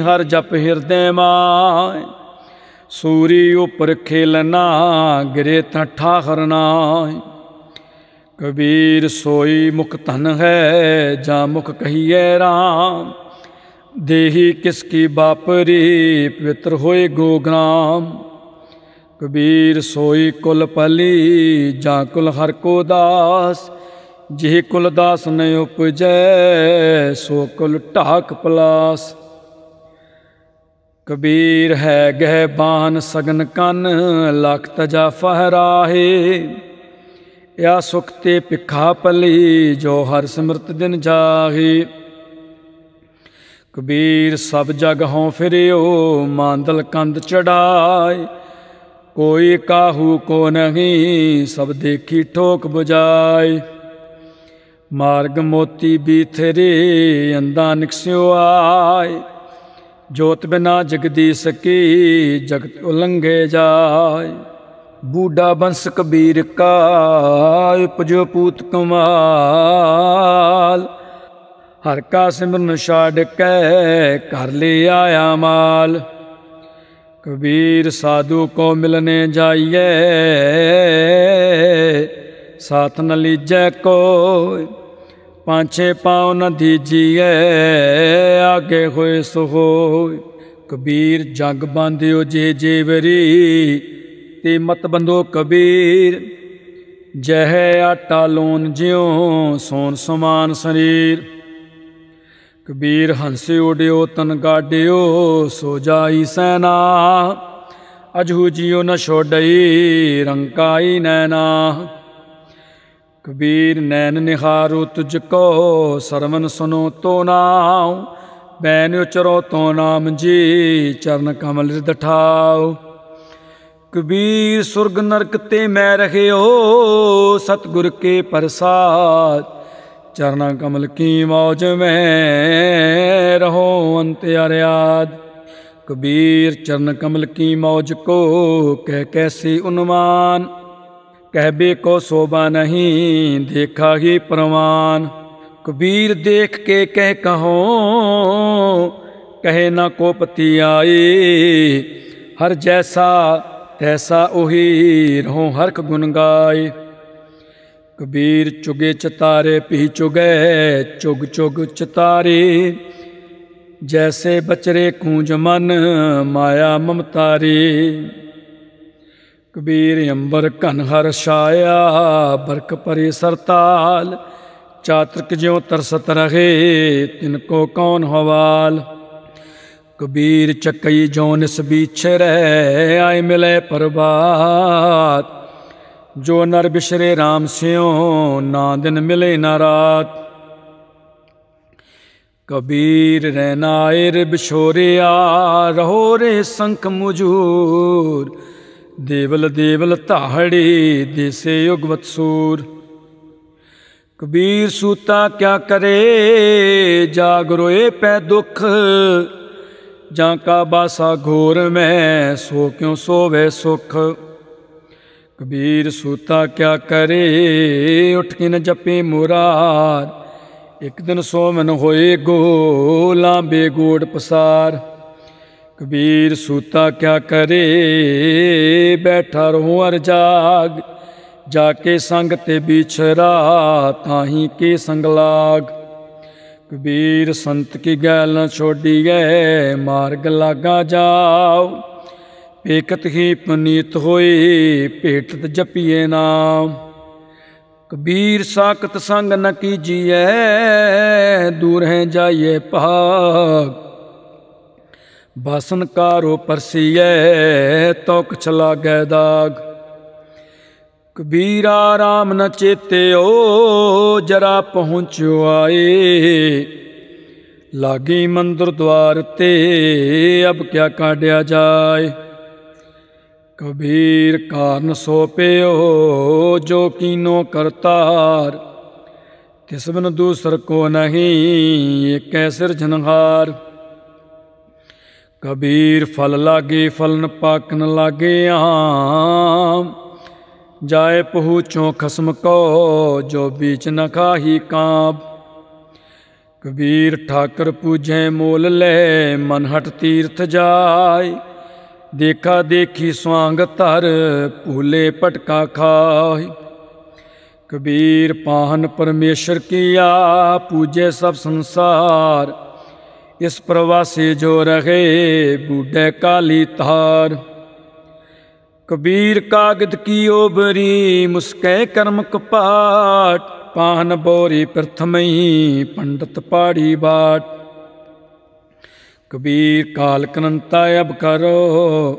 ਹਰ ਜਪ ਹਿਰਦੇ ਮਾਇ। ਸੂਰੀ ਉਪਰ ਖੇਲਨਾ, ਗਿਰੇ ਤਾਂ ਠਾਹਰਨਾ ਕਬੀਰ ਸੋਈ ਮੁਖ ਧਨ ਹੈ, ਜਾਂ ਮੁਖ ਕਹੀਏ ਰਾਮ। ਦੇਹੀ ਕਿਸ ਕੀ ਬਾਪਰੀ, ਪਵਿੱਤਰ ਹੋਏ ਗੋਗਰਾਮ ਕਬੀਰ ਸੋਈ ਕੁਲ ਪਲੀ, ਜਾਂ ਕੁਲ ਹਰ ਕੋ ਦਾਸ। ਜਿਹ ਕੁਲ ਦਾਸ ਨ ਉਪਜੈ, ਸੋ ਕੁਲ ਢਾਕ ਪਲਾਸ। ਕਬੀਰ ਹੈ ਗਹਿ ਬਾਨ ਸਗਨ ਕੰਨ, ਲਖ ਤਜਾ ਫਹਰਾਹੇ। ਯਾ ਸੁਖ ਤੇ ਪਿਖਾ ਪਲੀ, ਜੋ ਹਰ ਸਿਮਰਤ ਦਿਨ ਜਾਹੀ। ਕਬੀਰ ਸਭ ਜਗ ਹਉ ਫਿਰਿਓ, ਮਾਂਦਲ ਕੰਦ ਚੜਾਏ। ਕੋਈ ਕਾਹੂ ਕੋ ਨਹੀਂ, ਸਭ ਦੇਖੀ ਠੋਕ 부ਜਾਏ ਮਾਰਗ ਮੋਤੀ ਬੀਥਰੇ ਅੰਦਾ ਨਿਕਸਿਓ ਆਏ। ਜੋਤ ਬਿਨਾ ਜਗਦੀ ਸਕੀ, ਜਗਤ ਉਲੰਘੇ ਜਾਏ। ਬੂਡਾ ਬੰਸ ਕਬੀਰ ਕਾ, ਉਪਜੋ ਪੂਤ ਕਮਾਲ। ਹਰ ਕਾ ਸਿਮਰਨ ਛਾੜ ਕੇ ਕਰ ਲੈ ਆਇਆ ਮਾਲ। ਕਬੀਰ ਸਾਧੂ ਕੋ ਮਿਲਨੇ ਜਾਈਏ, ਸਾਥ ਨ ਲੀਜੈ ਕੋਇ ਪਾਂਛੇ ਪਾਉ ਨ ਦੀਜੀਏ, ਆਗੇ ਹੋਏ ਸੋ ਹੋਏ। ਕਬੀਰ ਜਗ ਬੰਦਿਓ ਜੇ ਜੇਵਰੀ, ਤੇ ਮਤ ਬੰਦੋ ਕਬੀਰ। ਜਹ ਆਟਾ ਲੋਨ ਜਿਉ, ਸੋਨ ਸਮਾਨ ਸਰੀਰ। ਕਬੀਰ ਹੰਸੇ ਉਡਿਓ, ਤਨ ਗਾਡਿਓ, ਸੋ ਜਾਈ ਸੈਨਾ। ਅਜਹੂ ਜਿਉ ਨ ਛੋੜਈ ਰੰਕਾਈ ਨੈਨਾ। ਕਬੀਰ ਨੈਣ ਨਿਹਾਰੂ ਤੁਝ ਕੋ, ਸਰਵਨ ਸੁਨੋ ਤੋ ਨਾਉ। ਬੈਨ ਉਚਰੋ ਤੋ ਨਾਮ ਜੀ, ਚਰਨ ਕਮਲ ਰਿਦ ਕਬੀਰ ਸੁਰਗ ਨਰਕ ਤੇ ਮੈਂ ਰਹਿਓ, ਸਤਗੁਰ ਕੇ ਪ੍ਰਸਾਦ। ਚਰਨਾ ਕਮਲ ਕੀ ਮੌਜ ਮੈਂ ਰਹੋ ਅੰਤ ਅਰਿਆਦ। ਕਬੀਰ ਚਰਨ ਕਮਲ ਕੀ ਮੌਜ ਕੋ, ਕਹਿ ਕੈਸੀ ਉਨਮਾਨ। ਕਹਿਬੇ ਕੋ ਸੋਭਾ ਨਹੀਂ, ਦੇਖਾ ਹੀ ਪ੍ਰਮਾਨ। ਕਬੀਰ ਦੇਖ ਕੇ ਕਹਿ ਕਹੋ, ਕਹੇ ਨਾ ਕੋ ਪਤੀ ਆਏ ਹਰ ਜੈਸਾ ਤੈਸਾ ਉਹੀ, ਰਹੋ ਹਰਖ ਗੁਣ ਗਾਏ ਕਬੀਰ ਚੁਗੇ ਚਤਾਰੇ ਪੀ ਚੁਗੇ ਚੁਗ ਚੁਗ ਚਤਾਰੇ। ਜੈਸੇ ਬਚਰੇ ਕੂੰਜ ਮਨ, ਮਾਇਆ ਮਮਤਾਰੀ। ਕਬੀਰ ਅੰਬਰ ਘਨ ਹਰ ਛਾਇਆ ਬਰਕ ਪਰੇ ਸਰਤਾਲ। ਚਾਤਰਕ ਜਿਉ ਤਰਸਤ ਰਹੇ, ਤਿਨ ਕੋ ਕੌਣ ਹਵਾਲ। ਕਬੀਰ ਚੱਕਈ ਜੋ ਜੋਨਿਸ ਵਿਛਰੈ ਆਏ ਮਿਲੇ ਪਰਬਾਤ ਜੋ ਨਰ ਬਿਸ਼ਰੇ RAM ਸਿਓ ਨਾ ਦਿਨ ਮਿਲੇ ਨਾ ਰਾਤ। ਕਬੀਰ ਰਹਿਨਾਇਰ ਬਿਸ਼ੋਰਿਆ ਰਹੋ ਰੇ ਸੰਖ ਮੁਜੂਰ। ਦੇਵਲ ਦੇਵਲ ਧਾੜੀ ਦੇਸੇ ਯੁਗਵਤ ਸੂਰ। ਕਬੀਰ ਸੂਤਾ ਕਿਆ ਕਰੇ ਜਾਗਰੋਏ ਪੈ ਦੁਖ। ਜਾਂ ਕਾ ਬਾਸਾ ਘੋਰ ਮੈਂ, ਸੋ ਕਿਉ ਸੋਵੇ ਸੁਖ। ਕਬੀਰ ਸੂਤਾ ਕਿਆ ਕਰੇ, ਉਠ ਕੇ ਨ ਜਪੇ ਮੁਰਾਰ। ਇੱਕ ਦਿਨ ਸੋਮਨ ਹੋਏ ਗੋ ਲਾਂਬੇ ਗੋੜ ਪਸਾਰ। ਕਬੀਰ ਸੂਤਾ ਕਿਆ ਕਰੇ, ਬੈਠਾ ਰਹੂੰ ਅਰ ਜਾਗ। ਜਾ ਕੇ ਸੰਗ ਤੇ ਵਿਛਰਾ ਤਾਹੀ ਕੇ ਸੰਗ ਲਾਗ। ਕਬੀਰ ਸੰਤ ਕੀ ਗੈਲ ਨ ਛੋਡੀਐ, ਮਾਰਗ ਲਾਗਾ ਜਾਓ। ਪੇਕਤ ਹੀ ਪੁਨੀਤ ਹੋਏ ਭੇਟਤ ਜਪੀਏ ਨਾਮ। ਕਬੀਰ ਸਾਖਤ ਸੰਗ ਨ ਕੀਜੀਐ, ਦੂਰ ਹੈ ਜਾਈਏ ਭਾਗ। ਬਾਸਨ ਕਾਰੋ ਪਰਸੀਐ, ਤੋਕ ਚਲਾ ਗੈ ਦਾਗ। ਕਬੀਰਾ ਰਾਮ ਨ ਚੇਤਿਓ, ਜਰਾ ਪਹੁੰਚਿਓ ਆਏ। ਲਾਗੀ ਮੰਦਰ ਦਵਾਰ ਤੇ, ਅਬ ਕਿਆ ਕਾਢਿਆ ਜਾਏ। ਕਬੀਰ ਕਾਰਨ ਸੋਪਿਓ ਜੋ ਕੀਨੋ ਕਰਤਾਰ। ਤਿਸ ਬਿਨ ਦੂਸਰ ਕੋ ਨਹੀਂ, ਏਕੈ ਸਿਰਜਨਹਾਰ ਕਬੀਰ ਫਲ ਲਾਗੇ, ਫਲਨ ਪਾਕਨ ਲਾਗੇ ਆਮ। ਜਾਏ ਪਹੁੰਚੋ ਖਸਮ ਕੋ, ਜੋ ਬੀਚ ਨ ਖਾਹੀ ਕਾਬ। ਕਬੀਰ ਠਾਕਰ ਪੂਜੈ ਮੋਲ ਲੈ, ਮਨ ਹਟ ਤੀਰਥ ਜਾਏ। ਦੇਖਾ ਦੇਖੀ ਸਵਾੰਗ ਧਰ, ਭੂਲੇ ਪਟਕਾ ਖਾਏ ਕਬੀਰ ਪਾਹਨ ਪਰਮੇਸ਼ਰ ਕੀਆ, ਪੂਜੇ ਸਭ ਸੰਸਾਰ। ਇਸ ਪ੍ਰਵਾਸੀ ਜੋ ਰਹੇ, ਬੂਢੇ ਕਾਲੀ ਧਾਰ। ਕਬੀਰ ਕਾਗਦ ਕੀ ਓਬਰੀ, ਮੁਸਕੈ ਕਰਮ ਕਪਾਟ। ਪਾਹਨ ਬੋਰੀ ਪ੍ਰਥਮਈ, ਪੰਡਤ ਪਾੜੀ ਬਾਟ। ਕਬੀਰ ਕਾਲ ਕਨੰਤਾ ਅਬ ਕਰੋ,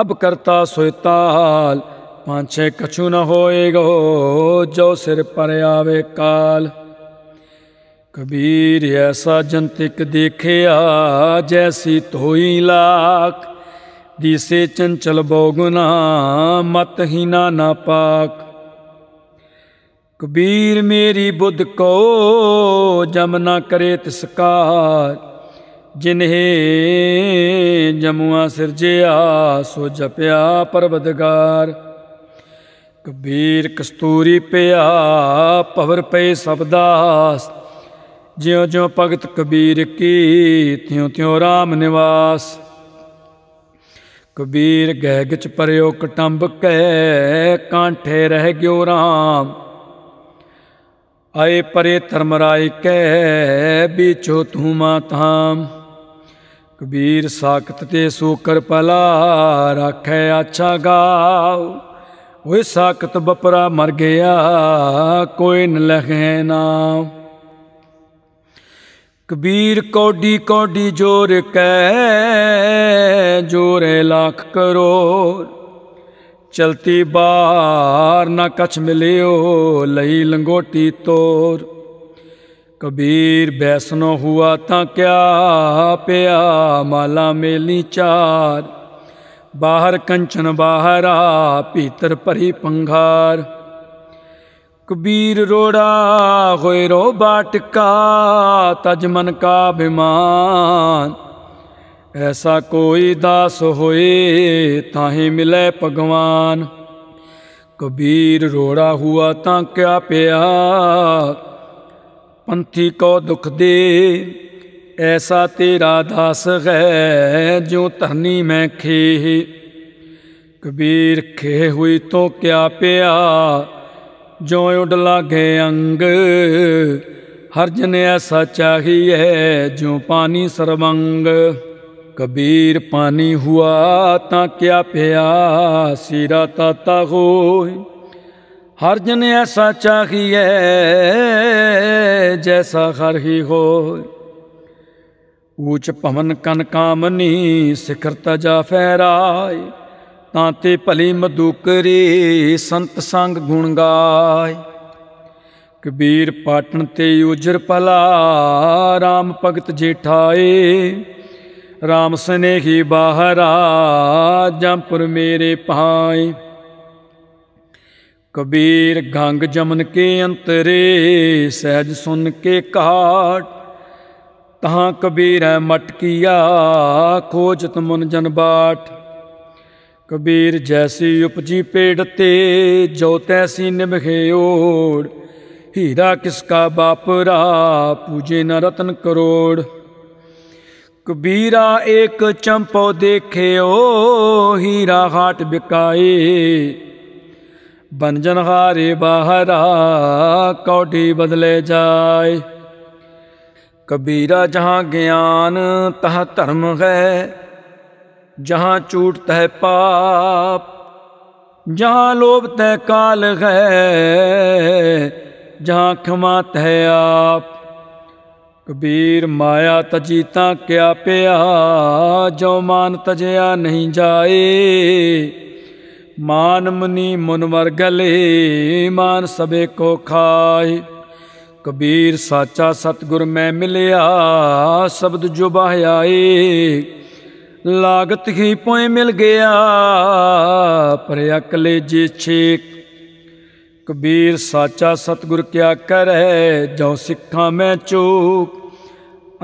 ਅਬ ਕਰਤਾ ਸੋਇਤਾਲ ਪਾਂਛੇ ਕਛੂ ਨ ਹੋਏਗੋ ਜੋ ਸਿਰ ਪਰ ਆਵੇ ਕਾਲ। ਕਬੀਰ ਐਸਾ ਜੰਤਿਕ ਦੇਖਿਆ, ਜੈਸੀ ਧੋਈ ਲਾਖ ਦੀਸੇ ਚੰਚਲ ਬੋਗੁਨਾ ਮਤ ਹੀਨਾ ਨਾ ਪਾਕ ਕਬੀਰ ਮੇਰੀ ਬੁੱਧ ਕੋ, ਜਮ ਨਾ ਕਰੇ ਤਿਸਕਾਰ ਜਿਨਹੇ ਜਮੂਆ ਸਿਰਜਿਆ ਸੋ ਜਪਿਆ ਪਰਵਦਗਾਰ। ਕਬੀਰ ਕਸਤੂਰੀ ਪਿਆ, ਭਵਰ ਪਏ ਸਬਦਾਸ ਜਿਉ ਜਿਉ ਭਗਤ ਕਬੀਰ ਕੀ ਤਿਉ ਤਿਉ RAM ਨਿਵਾਸ। ਕਬੀਰ ਗਹਿ ਗਿਚ ਪਰਿਓ ਕਟੰਬ ਕੈ, ਕਾਂਠੇ ਰਹਿ ਗਿਓ RAM ਆਏ ਪਰੇ ਧਰਮ ਰਾਇ ਕੈ, ਬੀਚੋ ਤੂੰ ਮਾਤਾਮ ਕਬੀਰ ਸਾਖਤ ਤੇ ਸੂਕਰ ਪਲਾ ਰੱਖੈ ਆਛਾ ਗਾਉ। ਓਏ ਸਾਖਤ ਬਪਰਾ ਮਰ ਗਿਆ, ਕੋਈ ਨ ਲਖੈ ਨਾਮ ਕਬੀਰ ਕੌਡੀ ਕੌਡੀ ਜੋਰ ਕੈ, ਜੋਰੇ ਲੱਖ ਕਰੋੜ। ਚਲਤੀ ਬਾਰ ਨਾ ਕਛ ਮਿਲਿਓ, ਲਈ ਲੰਗੋਟੀ ਤੋਰ। ਕਬੀਰ ਬੈਸਨੋ ਹੁਆ ਤਾਂ ਕਿਆ ਪਿਆ ਮਾਲਾ ਮੇਲੀ ਚਾਰ ਬਾਹਰ ਕੰਚਨ ਬਾਹਰਾ ਭੀਤਰ ਭਰੀ ਪੰਘਾਰ ਕਬੀਰ ਰੋੜਾ ਹੋਏ ਰੋ ਬਾਟਕਾ ਤਜ ਮਨ ਕਾ ਬਿਮਾਨ ਐਸਾ ਕੋਈ ਦਾਸ ਹੋਏ ਤਾਹੇ ਮਿਲੇ ਭਗਵਾਨ ਕਬੀਰ ਰੋੜਾ ਹੁਆ ਤਾਂ ਕਿਆ ਪਿਆ ਪੰਥੀ ਕੋ ਦੁਖ ਦੇ ਐਸਾ ਤੇਰਾ ਦਾਸ ਹੈ ਜੋ ਧਰਨੀ ਮੈਂ ਖੇ ਕਬੀਰ ਖੇ ਹੋਈ ਤੋਂ ਕਿਆ ਪਿਆ ਜੋ ਉਡ ਲਾਗੇ ਅੰਗ ਹਰ ਜਨ ਐਸਾ ਚਾਹੀਏ ਜੋ ਪਾਣੀ ਸਰਵੰਗ ਕਬੀਰ ਪਾਣੀ ਹੁਆ ਤਾਂ ਕਿਆ ਪਿਆ ਸਿਰਾ ਤਾਤਾ ਹੋਏ ਹਰ ਜਨ ਐਸਾ ਚਾਹੀਏ ਜੈਸਾ ਹਰ ਹੀ ਹੋਏ ਊਚ ਭਵਨ ਕਨ ਕਾਮਨੀ, ਸਿਖਰ ਤਜਾ ਫਹਿਰਾਏ ਤਾਂ ਤੇ ਭਲੀ ਮਦੂਕਰੀ ਸੰਤ ਸੰਗ ਗੁਣ ਗਾਏ ਕਬੀਰ ਪਾਟਣ ਤੇ ਉਜਰ ਭਲਾ RAM ਭਗਤ ਜੇਠਾਏ। RAM ਸਨੇਹੀ ਬਾਹਰਾ, ਜੰਪੁਰ ਮੇਰੇ ਪਾਏ ਕਬੀਰ ਗੰਗ ਜਮਨ ਕੇ ਅੰਤਰੇ, ਸਹਿਜ ਸੁਨ ਕੇ ਕਾਟ ਤਹਾਂ ਕਬੀਰ ਹੈ ਮਟਕੀਆ ਖੋਜਤ ਮਨ ਜਨ ਬਾਟ। ਕਬੀਰ ਜੈਸੀ ਉਪਜੀ ਪੇੜ ਤੇ, ਜੋ ਤੈਸੀ ਨਿਭੇ ਓੜ। ਹੀਰਾ ਕਿਸਕਾ ਬਾਪਰਾ, ਪੂਜੇ ਨ ਰਤਨ ਕਰੋੜ। ਕਬੀਰਾ ਏਕ ਚੰਪੋ ਦੇਖਿਓ ਹੀਰਾ ਹਾਟ ਬਿਕਾਏ। ਬੰਜਨ ਹਾਰੇ ਬਾਹਰਾ ਕੌਡੀ ਬਦਲੇ ਜਾਏ। ਕਬੀਰਾ ਜਹਾਂ ਗਿਆਨ ਤਹ ਧਰਮ ਹੈ, ਜਹਾਂ ਝੂਠ ਤਹ ਪਾਪ, ਜਹਾਂ ਲੋਭ ਤਹ ਕਾਲ ਹੈ, ਜਹਾਂ ਖਮਾ ਤਹ ਆਪ। ਕਬੀਰ ਮਾਇਆ ਤਜੀ ਤਾਂ ਕਿਆ ਪਿਆ, ਜੋ ਮਾਨ ਤਜਿਆ ਨਹੀਂ ਜਾਏ। ਮਾਨ ਮੁਨੀ ਮਨ ਵਰਗਲੇ ਮਾਨ ਸਭੇ ਕੋ ਖਾਏ। ਕਬੀਰ ਸਾਚਾ ਸਤਗੁਰ ਮੈਂ ਮਿਲਿਆ, ਸ਼ਬਦ ਜੋ ਬਾਹਿਆਏ ਲਾਗਤ ਹੀ ਪੋਏ ਮਿਲ ਗਿਆ, ਪਰ ਅਕਲੇ ਜੇ ਛੇਕ। ਕਬੀਰ ਸਾਚਾ ਸਤਗੁਰ ਕਿਆ ਕਰੈ, ਜੋ ਸਿੱਖਾਂ ਮੈਂ ਚੂਕ।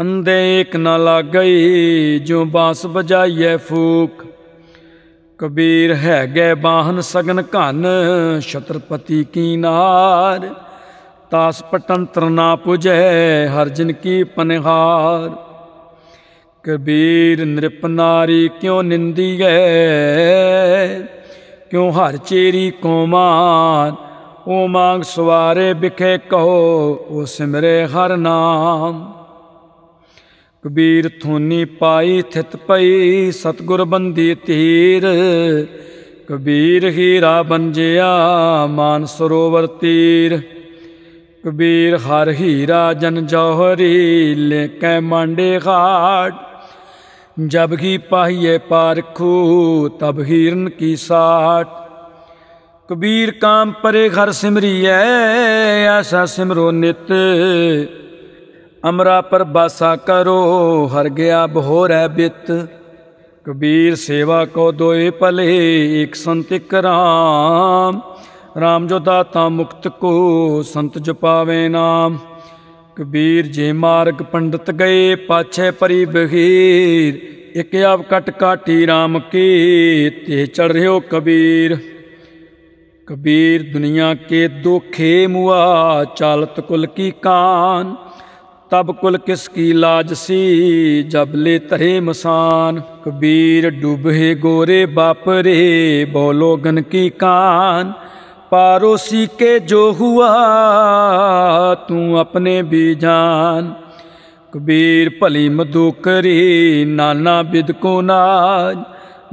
ਅੰਦੇ ਇੱਕ ਨਾ ਲਾਗਈ, ਜੋ ਬਾਸ ਬਜਾਈਐ ਫੂਕ। ਕਬੀਰ ਹੈਗੇ ਗਏ ਬਾਹਨ ਸਗਨ ਘਨ, ਛਤਰਪਤੀ ਕੀ ਨਾਰ? ਤਾਸ ਪਟੰਤਰ ਨਾ ਪੁਜੈ ਹਰਜਨ ਕੀ ਪਨਹਾਰ? ਕਬੀਰ ਨਿਰਪ ਨਾਰੀ ਕਿਉ ਨਿੰਦੀਐ? ਕਿਉ ਹਰ ਚੇਰੀ ਕੋ ਮਾਨ ਓ ਮੰਗ ਸਵਾਰੇ ਬਿਖੇ ਕਹੋ, ਓ ਸਿਮਰੇ ਹਰ ਨਾਮ? ਕਬੀਰ ਥੋਨੀ ਪਾਈ ਥਿਤ ਪਈ ਸਤਗੁਰ ਬੰਦੀ ਤੀਰ। ਕਬੀਰ ਹੀਰਾ ਬੰਜਿਆ ਮਾਨ ਸਰੋਵਰ ਤੀਰ। ਕਬੀਰ ਹਰ ਹੀਰਾ ਜਨ ਜੋਹਰੀ ਲੈ ਕੇ ਮਾਂਡੇ ਘਾਟ। ਜਬ ਕੀ ਪਾਹੀਏ ਪਾਰਖੂ, ਤਬ ਹੀਰਨ ਕੀ ਸਾਟ। ਕਬੀਰ ਕਾਮ ਪਰੇ ਘਰ ਸਿਮਰੀਐ, ਐਸਾ ਸਿਮਰੋ ਨਿਤ। ਅਮਰਾ ਪਰ ਬਾਸਾ ਕਰੋ, ਹਰ ਗਿਆ ਬਹੋਰੈ ਬਿਤ। ਕਬੀਰ ਸੇਵਾ ਕੋ ਦੋਏ ਭਲੇ ਇਕ ਸੰਤ ਇਕ ਰਾਮ। ਰਾਮ ਜੋ ਦਾਤਾ ਮੁਕਤ ਕੋ, ਸੰਤ ਜਪਾਵੇ ਨਾਮ। ਕਬੀਰ ਜੇ ਮਾਰਗ ਪੰਡਤ ਗਏ, ਪਾਛੇ ਪਰੀ ਬਹੀਰ। ਇਕ ਆਪ ਕਟ ਕਾਟੀ ਰਾਮ ਕੀ, ਤੇ ਚੜ ਰਿਓ ਕਬੀਰ। ਕਬੀਰ ਦੁਨੀਆ ਕੇ ਦੁਖੇ ਮੁਆ, ਚਾਲਤ ਕੁਲ ਕੀ ਕਾਨ। तब कुल किसकी लाजसी जब ले तरे मसान। कबीर डूबे गोरे बाप रे बोलोगन की कान। पारोसी के जो हुआ, तू अपने भी जान। कबीर भली मधुकरी नाना बिद को नाज।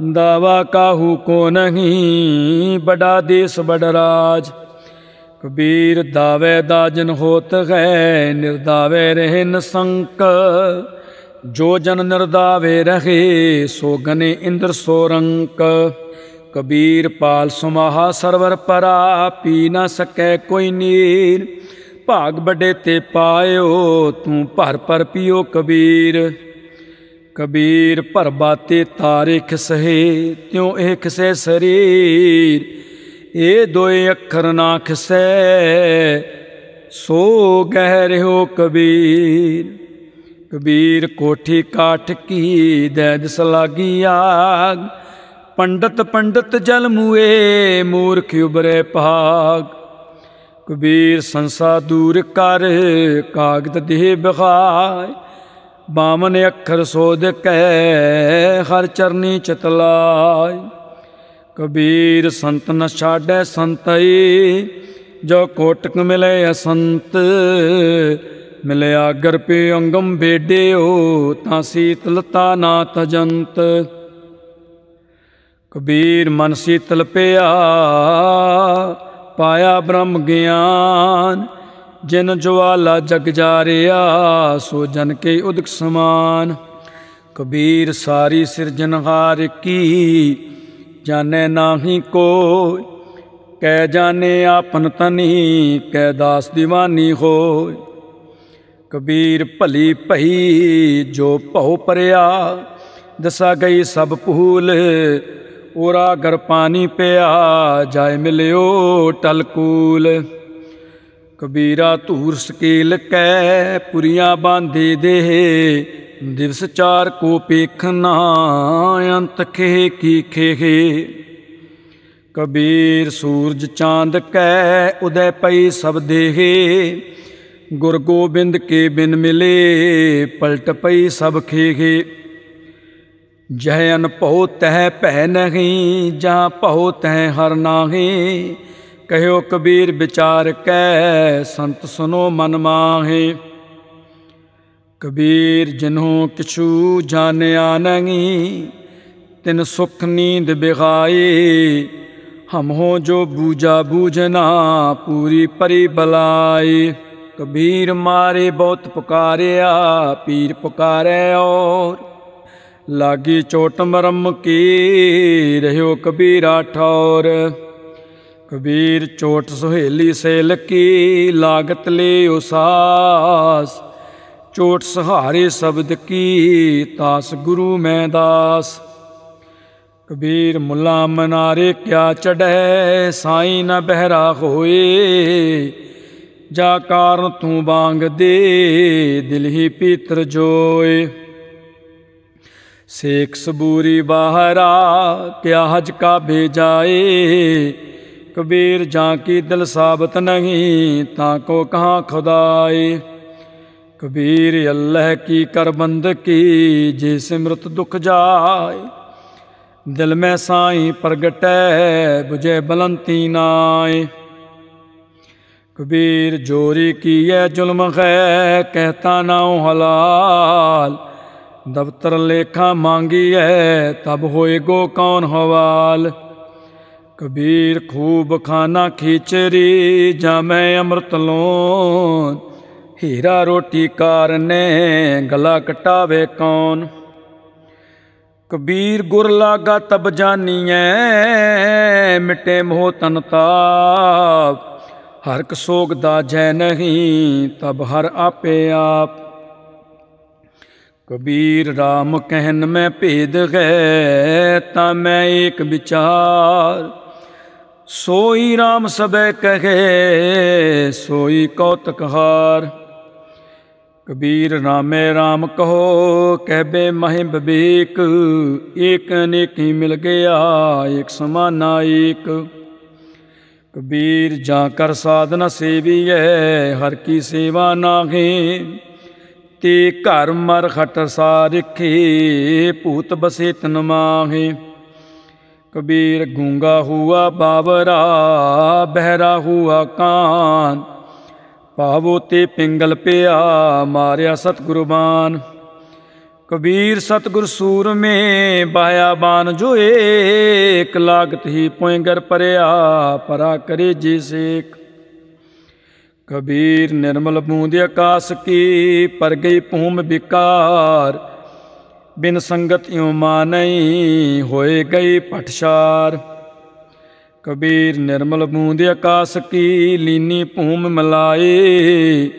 दावा काहू को नहीं, बड़ा देश बड़ राज। ਕਬੀਰ ਦਾਵੇ ਦਾ ਜਨ ਹੋਤ ਹੈ ਨਿਰਦਾਵੇ ਰਹੇ ਨਸੰਕ ਜੋ ਜਨ ਨਿਰਦਾਵੇ ਰਹੇ, ਸੋ ਗਨੇ ਇੰਦਰ ਸੋਰੰਕ ਕਬੀਰ ਪਾਲ ਸੁਮਾਹਾ ਸਰਵਰ ਪਰਾ, ਪੀ ਨਾ ਸਕੈ ਕੋਈ ਨੀਰ। ਭਾਗ ਵੱਡੇ ਤੇ ਪਾਇਓ, ਤੂੰ ਭਰ ਪਰ ਪੀਓ ਕਬੀਰ। ਕਬੀਰ ਭਰ ਤੇ ਤਾਰਿਖ ਸਹੇ, ਤਿਉ ਇਹ ਖਸੇ ਸਰੀਰ। ਇਹ ਦੋਏ ਅੱਖਰ ਨਾ ਖਸੈ, ਸੋ ਗਹਿ ਰਿਓ ਕਬੀਰ। ਕਬੀਰ ਕੋਠੀ ਕਾਠ ਕੀ ਦੈਦ ਲਾਗੀ ਆਗ, ਪੰਡਤ ਪੰਡਤ ਜਲ ਮੂਏ, ਮੂਰਖ ਉਬਰੇ ਭਾਗ। ਕਬੀਰ ਸੰਸਾ ਦੂਰ ਕਰ, ਕਾਗਦ ਦੇਹ ਬਖਾਇ ਬਾਮਨ ਅੱਖਰ ਸੋਧ ਕੈ, ਹਰ ਚਰਨੀ ਚਤਲਾਇ ਕਬੀਰ ਸੰਤ ਨ ਛਾੜੈ ਸੰਤਈ, ਜੋ ਕੋਟਕ ਮਿਲੇ ਅਸੰਤ। ਮਿਲਿਆ ਗਰ ਪੇ ਅੰਗਮ ਬੇਡਿਓ ਤਾਂ ਸੀਤਲਤਾ ਨਾ ਤਜੰਤ ਕਬੀਰ ਮਨ ਸੀਤਲ ਪਿਆ, ਪਾਇਆ ਬ੍ਰਹਮ ਗਿਆਨ। ਜਿਨ ਜਵਾਲਾ ਜਗ ਜਾਰਿਆ, ਸੋ ਜਨ ਕੇ ਉਦਕ ਸਮਾਨ। ਕਬੀਰ ਸਾਰੀ ਸਿਰਜਨਹਾਰ ਕੀ ਜਾਣੇ ਨਾਹੀ ਕੋਇ ਕਹਿ ਜਾਣੇ ਆਪਨ ਤਨੀ, ਕਹਿ ਦਾਸ ਦੀਵਾਨੀ ਹੋਏ ਕਬੀਰ ਭਲੀ ਭਈ, ਜੋ ਭਉ ਪਰਿਆ, ਦਸਾ ਗਈ ਸਭ ਭੂਲ ਉਰਾ ਗਰ ਪਾਣੀ ਪਿਆ ਜਾਏ ਮਿਲਿਓ ਟਲਕੂਲ ਕਬੀਰਾ ਧੂਰ ਸਕੇਲ ਕੈ, ਪੁਰੀਆਂ ਬਾਂਧੇ ਦੇ ਦਿਵਸ ਚਾਰ ਕੋ ਪੇਖਨਾ ਅੰਤ ਖੇ ਕੀ ਖੇ ਕਬੀਰ ਸੂਰਜ ਚਾਂਦ ਕੈ, ਉਦੈ ਪਈ ਸਭ ਦੇਹੇ। ਗੁਰ ਗੋਬਿੰਦ ਕੇ ਬਿਨ ਮਿਲੇ, ਪਲਟ ਪਈ ਸਭ ਖੇਗੇ ਜਹ ਅਨ ਭਉ ਤਹ ਭੈ ਨਹੀਂ, ਜਾਂ ਭਉ ਤਹ ਹਰ ਨਾਹੀ। ਕਹਿਓ ਕਬੀਰ ਵਿਚਾਰ ਕੈ ਸੰਤ ਸੁਨੋ ਮਨ ਮਾਹੇ। ਕਬੀਰ ਜਿਨਹੁ ਕਿਛੂ ਜਾਣਿਆ ਨਹੀਂ, ਤਿਨ ਸੁਖ ਨੀਂਦ ਬਿਗਾਈ ਹਮ ਜੋ ਬੂਜਾ ਬੂਝਨਾ ਪੂਰੀ ਪਰੀ ਬਲਾਈ ਕਬੀਰ ਮਾਰੇ ਬਹੁਤ ਪੁਕਾਰਿਆ, ਪੀਰ ਪੁਕਾਰੈ ਔਰ। ਲਾਗੀ ਚੋਟ ਮਰਮ ਕੀ, ਰਹਿਓ ਕਬੀਰਾ ਠੌਰ। ਕਬੀਰ ਚੋਟ ਸੁਹੇਲੀ ਸੇਲ ਕੀ ਲਾਗਤ ਲੇ ਉਸਾਸ ਚੋਟ ਸਹਾਰੇ ਸ਼ਬਦ ਕੀ ਤਾਸ, ਗੁਰੂ ਮੈਂ ਦਾਸ। ਕਬੀਰ ਮੁਲਾ ਮਨਾਰੇ ਕਿਆ ਚੜੈ ਸਾਈ ਨ ਬਹਿਰਾ ਹੋਏ। ਜਾ ਕਾਰਨ ਤੂੰ ਬਾੰਗ ਦੇ, ਦਿਲ ਹੀ ਪੀਤਰ ਜੋਏ। ਸੇਖ ਸਬੂਰੀ ਬਾਹਰਾ, ਕਿਆ ਹਜ ਕਾ ਭੇਜਾਏ ਕਬੀਰ ਜਾਂ ਕੀ ਦਿਲ ਸਾਬਤ ਨਹੀਂ, ਤਾਂ ਕੋ ਕਹਾਂ ਖੁਦਾਏ ਕਬੀਰ ਅੱਲਾਹ ਕੀ ਕਰ ਬੰਦ ਕੀ, ਜੇ ਸਿਮਰਤ ਦੁਖ ਜਾਏ। ਦਿਲ ਮੈਂ ਸਾਈਂ ਪ੍ਰਗਟੈ, ਬੁਝੇ ਬਲੰਤੀ ਨਾਏ। ਕਬੀਰ ਜੋਰੀ ਕੀਐ ਜ਼ੁਲਮ ਹੈ, ਕਹਤਾ ਨਾਉ ਹਲਾਲ। ਦਫਤਰ ਲੇਖਾ ਮੰਗੀਐ, ਤਬ ਹੋਏ ਗੋ ਕੌਣ ਹਵਾਲ। ਕਬੀਰ ਖੂਬ ਖਾਨਾ ਖੀਚਰੀ ਜਾਮੈ ਅੰਮ੍ਰਿਤ ਲੋਨ। ਹੀਰਾ ਰੋਟੀ ਕਾਰਨੇ, ਗਲਾ ਕਟਾਵੇ ਕੌਣ? ਕਬੀਰ ਗੁਰ ਲਾਗਾ ਤਬ ਜਾਨੀਐ, ਮਿਟੇ ਮੋਹ ਤਨ ਤਾਪ। ਹਰ ਕ ਦਾ ਜੈ ਨਹੀਂ, ਤਬ ਹਰ ਆਪੇ ਆਪ। ਕਬੀਰ RAM ਕਹਿਨ ਮੈਂ ਭੇਦ ਹੈ ਤਾਂ ਮੈਂ ਏਕ ਵਿਚਾਰ। ਸੋਈ RAM ਸਬੈ ਕਹੇ, ਸੋਈ ਕੌਤਕ ਹਾਰ ਕਬੀਰ ਨਾਮੇ RAM ਕਹੋ, ਕਹਿਬੇ ਮਹਿ ਬਵੇਕ ਏਕ ਅਨੇਕੀ ਮਿਲ ਗਿਆ, ਏਕ ਸਮਾਨਾ ਏਕ। ਕਬੀਰ ਜਾਂ ਕਰ ਸਾਧਨਾ ਸੇਵੀਐ, ਹਰ ਕੀ ਸੇਵਾ ਨਾਗੇ ਤੇ ਘਰ ਮਰ ਖਟ ਸਾਰਿਖੇ ਭੂਤ ਬਸੇ ਤਨ ਮਾਹੇ। ਕਬੀਰ ਗੂੰਗਾ ਹੁਆ ਬਾਵਰਾ, ਬਹਿਰਾ ਹੁਆ ਕਾਨ। ਪਾਵੋ ਤੇ ਪਿੰਗਲ ਪਿਆ ਮਾਰਿਆ ਸਤਿਗੁਰਬਾਨ। ਕਬੀਰ ਸਤਗੁਰ ਸੂਰਮੇ ਬਾਇਆ ਬਾਨ ਜੋ ਏਕ, ਲਾਗਤ ਹੀ ਪੁਇੰਗਰ ਪਰਿਆ ਪਰਾ ਕਰੇ ਜੀ ਸੇਕ ਕਬੀਰ ਨਿਰਮਲ ਬੂੰਦ ਆਕਾਸ ਕੀ ਪਰ ਗਈ ਭੂਮ ਵਿਕਾਰ। ਬਿਨ ਸੰਗਤ ਇਉ ਮਾਨਈ ਹੋਏ ਗਈ ਪਟਸ਼ਾਰ। ਕਬੀਰ ਨਿਰਮਲ ਬੂੰਦ ਆਕਾਸ ਕੀ ਲੀਨੀ ਭੂਮ ਮਲਾਏ।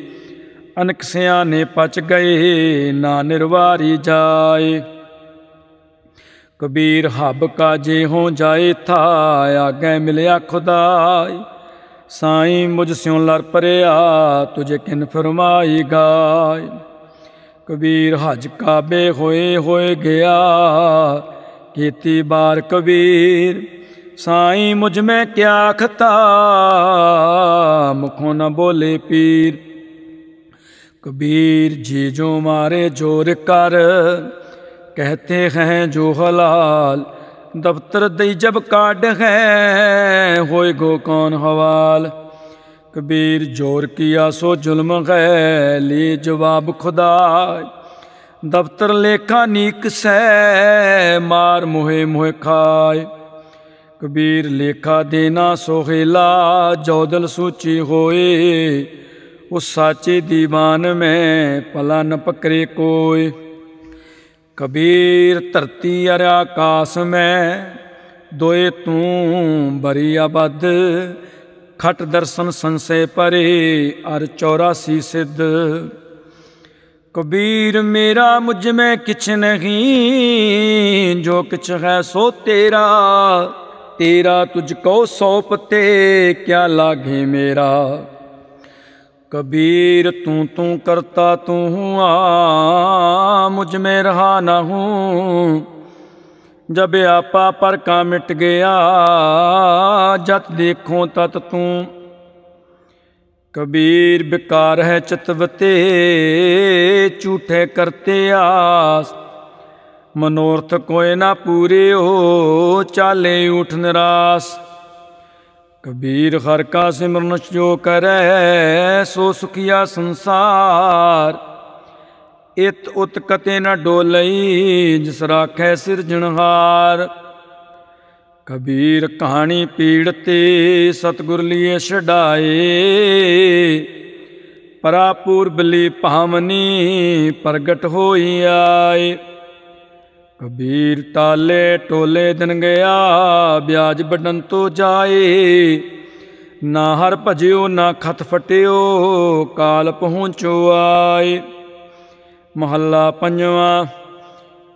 ਅਨਕ ਸਿਆਨੇ ਪਚ ਗਏ ਨਾ ਨਿਰਵਾਰੀ ਜਾਏ। ਕਬੀਰ ਹੱਬ ਕਾਜੇ ਹੋ ਜਾਏ ਥਾ ਆਗੇ ਮਿਲਿਆ ਖੁਦਾਈ ਸਾਈਂ ਮੁਝ ਸਿਉ ਲਰ ਪਰਿਆ, ਤੁਝੇ ਕਿਨ ਫਰਮਾਈ ਗਾਇ। ਕਬੀਰ ਹਜ ਕਾਬੇ ਹੋਏ ਹੋਏ ਗਿਆ। ਕੀਤੀ ਬਾਰ ਕਬੀਰ, ਸਾਈ ਮੁਝ ਮੈਂ ਕਿਆ ਖਤਾ, ਮੁਖੋਂ ਨ ਬੋਲੇ ਪੀਰ। ਕਬੀਰ ਜੀ ਜੋ ਮਾਰੇ ਜੋਰ ਕਰ, ਕਹਤੇ ਹੈ ਜੋ ਹਲਾਲ, ਦਫਤਰ ਦਈ ਜਬ ਕਾਢ ਹੈ, ਹੋਏ ਗੋ ਕੌਣ ਹਵਾਲ। ਕਬੀਰ ਜੋਰ ਕੀਆ ਸੋ ਜ਼ੁਲਮ ਹੈ, ਲੀ ਜਵਾਬ ਖੁਦਾ ਦਫਤਰ ਲੇਖਾ ਨੀਕ ਸੈ ਮਾਰ ਮੋਹੇ ਮੋਹੇ ਖਾਏ ਕਬੀਰ ਲੇਖਾ ਦੇਨਾ ਸੋਹੇਲਾ ਜੋਦਲ ਸੂਚੀ ਹੋਏ ਉਸ ਸਾਚੇ ਦੀਵਾਨ ਮੈਂ ਪਲਾ ਨ ਪਕਰੇ ਕੋਏ ਕਬੀਰ ਧਰਤੀ ਅਰ ਆਕਾਸ ਮੈਂ, ਦੋਏ ਤੂੰ ਬਰੀ ਅਬਦ। खट दर्शन संशय परे, अर चौरासी सिद्ध। कबीर मेरा मुझमें किच नहीं, जो किच है सो तेरा। तेरा तुझको सौंपते क्या लागे मेरा। कबीर, तू तू करता, तू हुआ, मुझमें रहा ना हूँ। ਜਬ ਆਪਾ ਪਰ ਕਾ ਮਿਟ ਗਿਆ, ਜਤ ਦੇਖੋ ਤਤ ਤੂੰ। ਕਬੀਰ ਬਿਕਾਰ ਹੈ ਚਤਵਤੇ, ਝੂਠੇ ਕਰਤੇ ਆਸ। ਮਨੋਰਥ ਕੋਇ ਨਾ ਪੂਰੇ ਹੋ ਚਾਲੇ ਉਠ ਨਿਰਾਸ। ਕਬੀਰ ਹਰ ਕਾ ਸਿਮਰਨ ਜੋ ਕਰੈ, ਸੋ ਸੁਖੀਆ ਸੰਸਾਰ। ਇਤ ਉਤ ਕਤੇ ਨ ਡੋਲਈ, ਜਿਸ ਰਾਖੈ ਸਿਰਜਣਹਾਰ ਕਬੀਰ ਕਹਾਣੀ ਪੀੜ ਤੇ ਸਤਗੁਰ ਲੀਏ ਛਡਾਏ। ਪਰਾਪੂਰ ਬਲੀ ਭਾਵਨੀ, ਪ੍ਰਗਟ ਹੋਈ ਆਏ। ਕਬੀਰ ਟਾਲੇ ਟੋਲੇ ਦਿਨ ਗਿਆ, ਵਿਆਜ ਵੱਡਨ ਤੋ ਜਾਏ। ਨਾ ਹਰ ਭਜਿਓ, ਨਾ ਖਤ ਫਟਿਓ, ਕਾਲ ਪਹੁੰਚੋ ਆਏ। ਮਹੱਲਾ ਪੰਜਵਾਂ।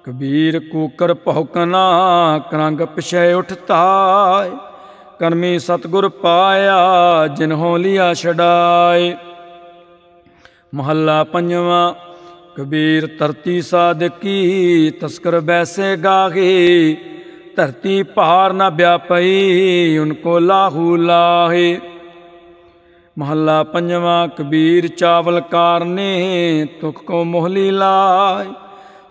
ਕਬੀਰ ਕੂਕਰ ਭੌਕਨਾ ਕਰੰਗ ਪਿਛੇ ਉਠਤਾ ਕਰਮੀ ਸਤਗੁਰ ਪਾਇਆ, ਜਿਨਹੋਂ ਲਿਆ ਛਡਾਏ। ਮਹੱਲਾ ਪੰਜਵਾਂ। ਕਬੀਰ ਧਰਤੀ ਸਾਧਕੀ, ਤਸਕਰ ਬੈਸੇ ਗਾਗੇ ਧਰਤੀ ਭਾਰ ਨਾ ਵਿਆਪਈ ਉਨਕੋ ਲਾਹੂ ਲਾਹੇ। ਮਹੱਲਾ ਪੰਜਵਾ, ਕਬੀਰ ਚਾਵਲ ਕਾਰਨੇ, ਤੁਖ ਕੋ ਮੋਹਲੀ ਲਾਇ।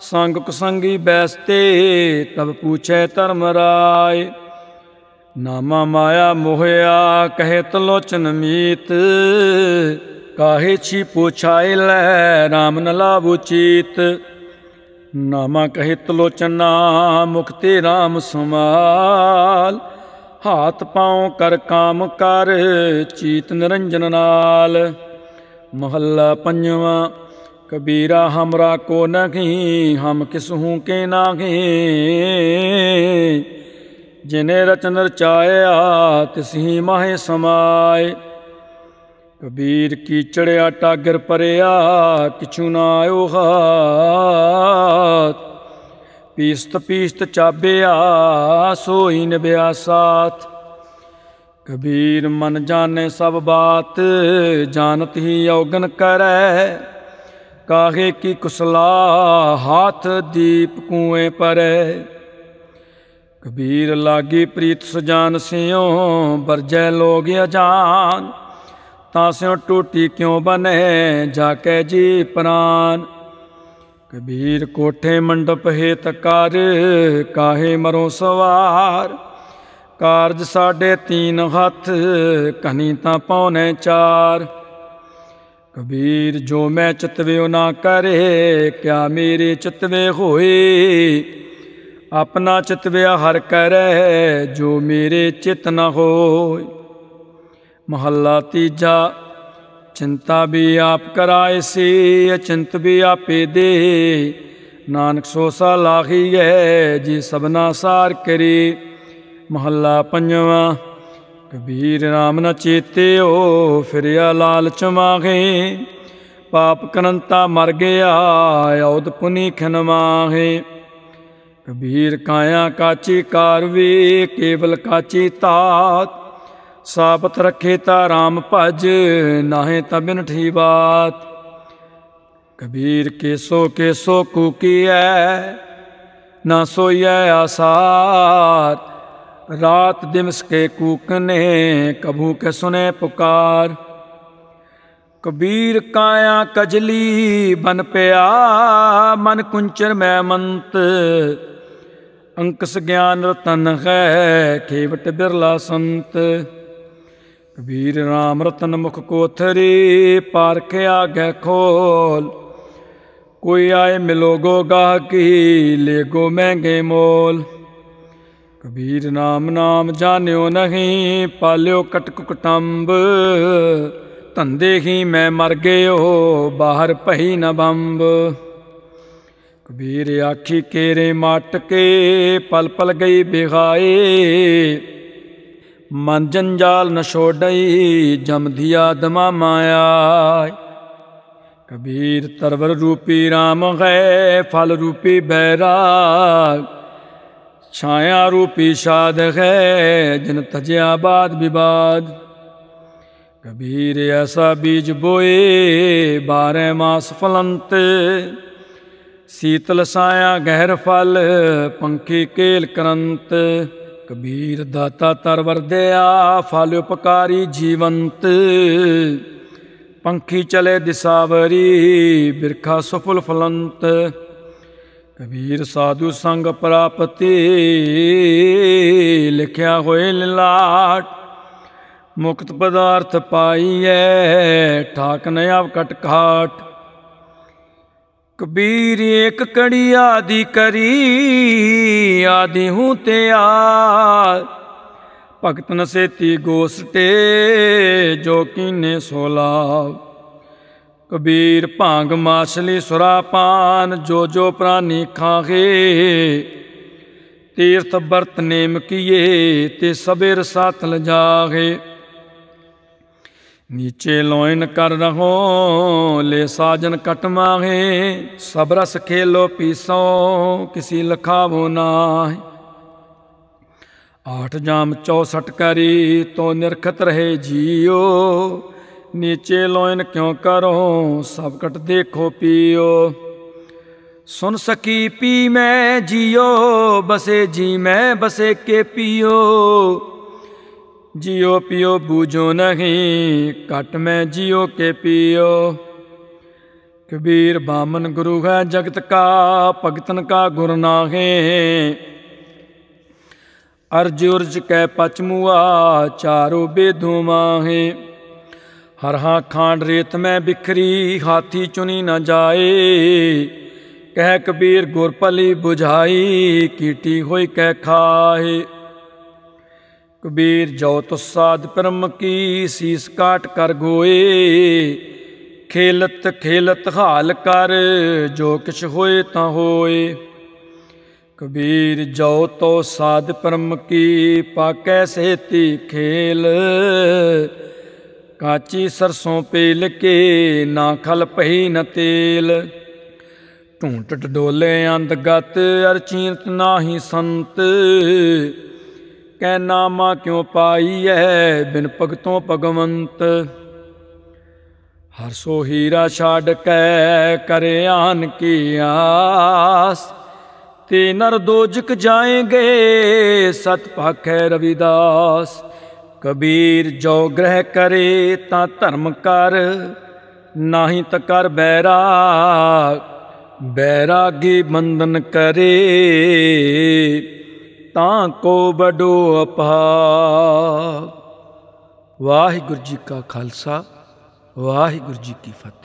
ਸੰਗ ਕੁਸੰਗੀ ਬੈਸਤੇ ਤਬ ਪੁੱਛੇ ਧਰਮ ਰਾਏ ਨਾਮਾ ਮਾਇਆ ਮੋਹਿਆ, ਕਹੇ ਤਲੋਚਨ ਮੀਤ। ਕਾਹੇ ਛੀ ਪੁਛਾਇ ਲੈ RAM ਨ ਲਾਭੂ ਚੀਤ। ਨਾਮਾ ਕਹੇ ਤਲੋਚਨਾ ਮੁਖਤੇ RAM ਸਮਾਲ ਹਾਥ ਪਾਉ ਕਰ ਕਾਮ ਕਰ, ਚੀਤ ਨਿਰੰਜਨ ਨਾਲ। ਮਹੱਲਾ ਪੰਜਵਾਂ, ਕਬੀਰਾ ਹਮਰਾ ਕੋ ਨਹੀਂ, ਹਮ ਕਿਸ ਹੂੰ ਕੇ ਨਾਹੀ। ਜਿਨੇ ਰਚਨ ਰਚਾਇਆ ਤਿਸ ਮਾਹੇ ਸਮਾਏ। ਕਬੀਰ ਕੀਚੜ ਆਟਾ ਗਿਰ ਪਰਿਆ, ਕਿਛੂ ਨਾ ਆਇਓ ਹਾਤ ਪੀਸਤ ਪੀਸਤ ਚਾਬਿਆ ਸੋਈ ਨਿਭਿਆ ਸਾਥ। ਕਬੀਰ ਮਨ ਜਾਣੇ ਸਭ ਬਾਤ, ਜਾਣਤ ਹੀ ਔਗਨ ਕਰੈ। ਕਾਹੇ ਕੀ ਕੁਸਲਾ ਹਾਥ ਦੀਪ ਕੂਏ ਪਰੈ। ਕਬੀਰ ਲਾਗੀ ਪ੍ਰੀਤ ਸੁਜਾਨ ਸਿਓ ਵਰਜੈ ਲੋਗ ਅਜਾਨ। ਤਾਂ ਸਿਉ ਟੂਟੀ ਕਿਉ ਬਨੇ ਜਾ ਕੇ ਜੀ ਪ੍ਰਾਨ। ਕਬੀਰ ਕੋਠੇ ਮੰਡਪ ਹੇਤ ਕਰ, ਕਾਹੇ ਮਰੋ ਸਵਾਰ। ਕਾਰਜ ਸਾਡੇ ਤੀਨ ਹੱਥ ਕਨੀ ਤਾਂ ਪਉਨੇ ਚਾਰ। ਕਬੀਰ ਜੋ ਮੈਂ ਚਿਤਵਿਓ ਨਾ ਕਰੇ, ਕਿਆ ਮੇਰੇ ਚਿਤਵੇ ਹੋਏ। ਆਪਣਾ ਚਿਤਵਿਆ ਹਰ ਕਰੈ, ਜੋ ਮੇਰੇ ਚਿਤ ਨ ਹੋਏ। ਮਹੱਲਾ ਤੀਜਾ ਚਿੰਤਾ ਵੀ ਆਪ ਕਰਾਏ ਸੀ, ਅਚਿੰਤ ਵੀ ਆਪੇ ਦੇ। ਨਾਨਕ ਸੋਸਾ ਲਾਹੀਐ ਜੀ ਸਭਨਾ ਸਾਰ ਕਰੀ। ਮਹੱਲਾ ਪੰਜਵਾ, ਕਬੀਰ ਨਾਮ ਨ ਚੇਤਿਓ, ਫਿਰਿਆ ਲਾਲਚ ਮਾਗੇ ਪਾਪ ਕਰੰਤਾ ਮਰ ਗਿਆ ਔਦ ਪੁਨੀ ਖਨ ਮਾਹੇ। ਕਬੀਰ ਕਾਇਆ ਕਾਚੀ ਕਾਰ ਵੀ ਕੇਵਲ ਕਾਚੀ ਤਾਤ। ਸਾਬਤ ਰਖੇ ਤਾ RAM ਭਜ, ਨਾਹੇ ਤਾ ਬਿਨਠੀ ਬਾਤ ਕਬੀਰ ਕੇਸੋ ਕੇਸੋ ਕੂਕੀਐ ਨਾ ਸੋਈਐ ਆਸਾਰ ਰਾਤ ਦਿਮਸ ਕੇ ਕੂਕਨੇ, ਕਭੂ ਕੇ ਸੁਨੇ ਪੁਕਾਰ। ਕਬੀਰ ਕਾਇਆ ਕਜਲੀ, ਬਨ ਪਿਆ, ਮਨ ਕੁੰਚਰ ਮੈਂ ਮੰਤ। ਅੰਕਸ ਗਿਆਨ ਰਤਨ ਹੈ, ਖੇਵਟ ਬਿਰਲਾ ਸੰਤ। ਕਬੀਰ ਰਾਮ ਰਤਨ ਮੁਖ ਕੋਥਰੀ ਪਾਰਖ ਆਗੇ ਖੋਲ। ਕੋਈ ਆਏ ਮਿਲੋਗੋ ਗਾ ਕੀ ਲੇਗੋ ਮਹਿੰਗੇ ਮੋਲ। ਕਬੀਰ ਨਾਮ ਨਾਮ ਜਾਣਿਓ ਨਹੀਂ, ਪਾਲਿਓ ਕਟਕ ਕਟੰਬ। ਧੰਦੇ ਹੀ ਮੈਂ ਮਰ ਗਿਓ ਬਾਹਰ ਪਹੀ ਨ ਬੰਬ। ਕਬੀਰ ਆਖੀ ਕੇਰੇ ਮਟ ਕੇ ਪਲ ਪਲ ਗਈ ਬਿਗਾਏ ਮਨ ਜੰਜਾਲ ਨ ਛੋੜਈ ਜਮਧਿਆ ਦਮਾ ਮਾਇਆ। ਕਬੀਰ ਤਰਵਰ ਰੂਪੀ RAM ਹੈ, ਫਲ ਰੂਪੀ ਬੈਰਾਗ। ਛਾਇਆ ਰੂਪੀ ਸਾਧ ਹੈ, ਜਨ ਤਜਿਆ ਬਾਦ ਵਿਵਾਦ। ਕਬੀਰ ਐਸਾ ਬੀਜ ਬੋਏ, ਬਾਰੇ ਮਾਸ ਫਲੰਤ। ਸੀਤਲ ਸਾਇਆ ਗਹਿਰ ਫਲ, ਪੰਖੀ ਕੇਲ ਕਰੰਤ। ਕਬੀਰ ਦਾਤਾ ਤਰਵਰ ਦਿਆ ਫਲ ਉਪਕਾਰੀ ਜੀਵੰਤ। ਪੰਖੀ ਚਲੇ ਦਿਸਾਵਰੀ, ਬਿਰਖਾ ਸੁਫਲ ਫਲੰਤ। ਕਬੀਰ ਸਾਧੂ ਸੰਗ ਪ੍ਰਾਪਤੀ, ਲਿਖਿਆ ਹੋਏ ਲਾਟ ਮੁਕਤ ਪਦਾਰਥ ਪਾਈਐ, ਠਾਕ ਨ ਆਵ ਕਟ ਘਾਟ। ਕਬੀਰ ਇੱਕ ਕੜੀ ਆਦੀ ਕਰੀ, ਆਦੀ ਹੂੰ ਤੇ ਆ ਭਗਤ ਨਸੇਤੀ ਗੋਸਟੇ ਜੋ ਕੀਨੇ ਸੋਲਾ। ਕਬੀਰ ਭਾਂਗ ਮਾਛਲੀ ਸੁਰਾਪਾਨ ਜੋ ਜੋ ਪ੍ਰਾਨੀ ਖਾਗੇ। ਤੀਰਥ ਬਰਤ ਨੇਮ ਕੀਏ, ਤੇ ਸਬੇਰ ਸਾਥ ਲਜਾਗੇ। ਨੀਚੇ ਲੋਇਨ ਕਰ ਰਹੋ, ਲੈ ਸਾਜਨ ਕਟ ਮਾਗੇ ਸਭ ਖੇਲੋ ਪੀਸੋ, ਕਿਸੀ ਲਖਾਵੋ ਨਾਹੀ। ਆਠ ਜਾਮ 64 ਕਰੀ, ਤੋ ਨਿਰਖਤ ਰਹੇ ਜੀਓ। ਨੀਚੇ ਲੋਇਨ ਕਿਉ ਕਰੋ, ਸਭ ਕਟ ਦੇਖੋ ਪੀਓ। ਸੁਨ ਸਕੀ ਪੀ ਮੈਂ ਜੀਓ, ਬਸੇ ਜੀ ਮੈਂ ਬਸੇ ਕੇ ਪੀਓ। ਜਿਉ ਪਿਓ ਬੂਝੋ ਨਹੀਂ ਕਟ ਮੈਂ ਜਿਉ ਕੇ ਪੀਓ। ਕਬੀਰ ਬਾਮਨ ਗੁਰੂ ਹੈ ਜਗਤ ਕਾ, ਭਗਤਨ ਕਾ ਗੁਰ ਨਾਹੇ। ਅਰਜ ਉਰਜ ਕੈ ਪਚਮੁਆ ਚਾਰੋ ਬੇਧੂ ਮਾਹੇ। ਹਰਹਾ ਖਾਂਡ ਰੇਤ ਮੈਂ ਬਿਖਰੀ, ਹਾਥੀ ਚੁਨੀ ਨਾ ਜਾਏ। ਕਹਿ ਕਬੀਰ ਗੁਰ ਭਲੀ 부ਝਾਈ ਕੀਟੀ ਹੋਈ ਕਹਿ ਖਾਏ ਕਬੀਰ ਜੋ ਤੁਸਾਦ ਪਰਮ ਕੀ ਸੀਸ ਕਾਟ ਕਰ ਗੋਏ। ਖੇਲਤ ਖੇਲਤ ਹਾਲ ਕਰ, ਜੋ ਕਿਛ ਹੋਏ ਤਾਂ ਹੋਏ। ਕਬੀਰ ਜੋ ਤੋ ਸਾਧ ਪਰਮ ਕੀ, ਪਾਕੈ ਸੇਤੀ ਖੇਲ। ਕਾਚੀ ਸਰਸੋਂ ਪੇਲ ਕੇ, ਨਾ ਖਲ ਪਈ ਨ ਤੇਲ। ਢੂੰਟਟ ਡੋਲੇ ਅੰਧ ਗਤ ਅਰਚੀਨਤ ਨਾਹੀ ਸੰਤ। ਕੈ ਨਾਮਾ ਕਿਉ ਪਾਈਐ ਬਿਨ ਭਗਤੋਂ ਭਗਵੰਤ। ਹਰ ਸੋ ਹੀਰਾ ਛਾੜ ਕੈ ਕਰੇ ਕੀ ਆਸ। ਤੇ ਨਰ ਦੋਜਕ ਜਾਏਗੇ ਸਤ ਭਾਖੈ ਰਵਿਦਾਸ। ਕਬੀਰ ਜੋ ਗ੍ਰਹਿ ਕਰੇ ਤਾਂ ਧਰਮ ਕਰ, ਨਾਹੀ ਤ ਕਰ ਬੈਰਾ। ਬੈਰਾਗੀ ਬੰਧਨ ਕਰੇ। ਤਾਂ ਕੋ ਬਡੋ ਅਪਾਗ ਵਾਹਿਗੁਰੂ ਜੀ ਕਾ ਖਾਲਸਾ ਵਾਹਿਗੁਰੂ ਜੀ ਕੀ ਫਤਿਹ।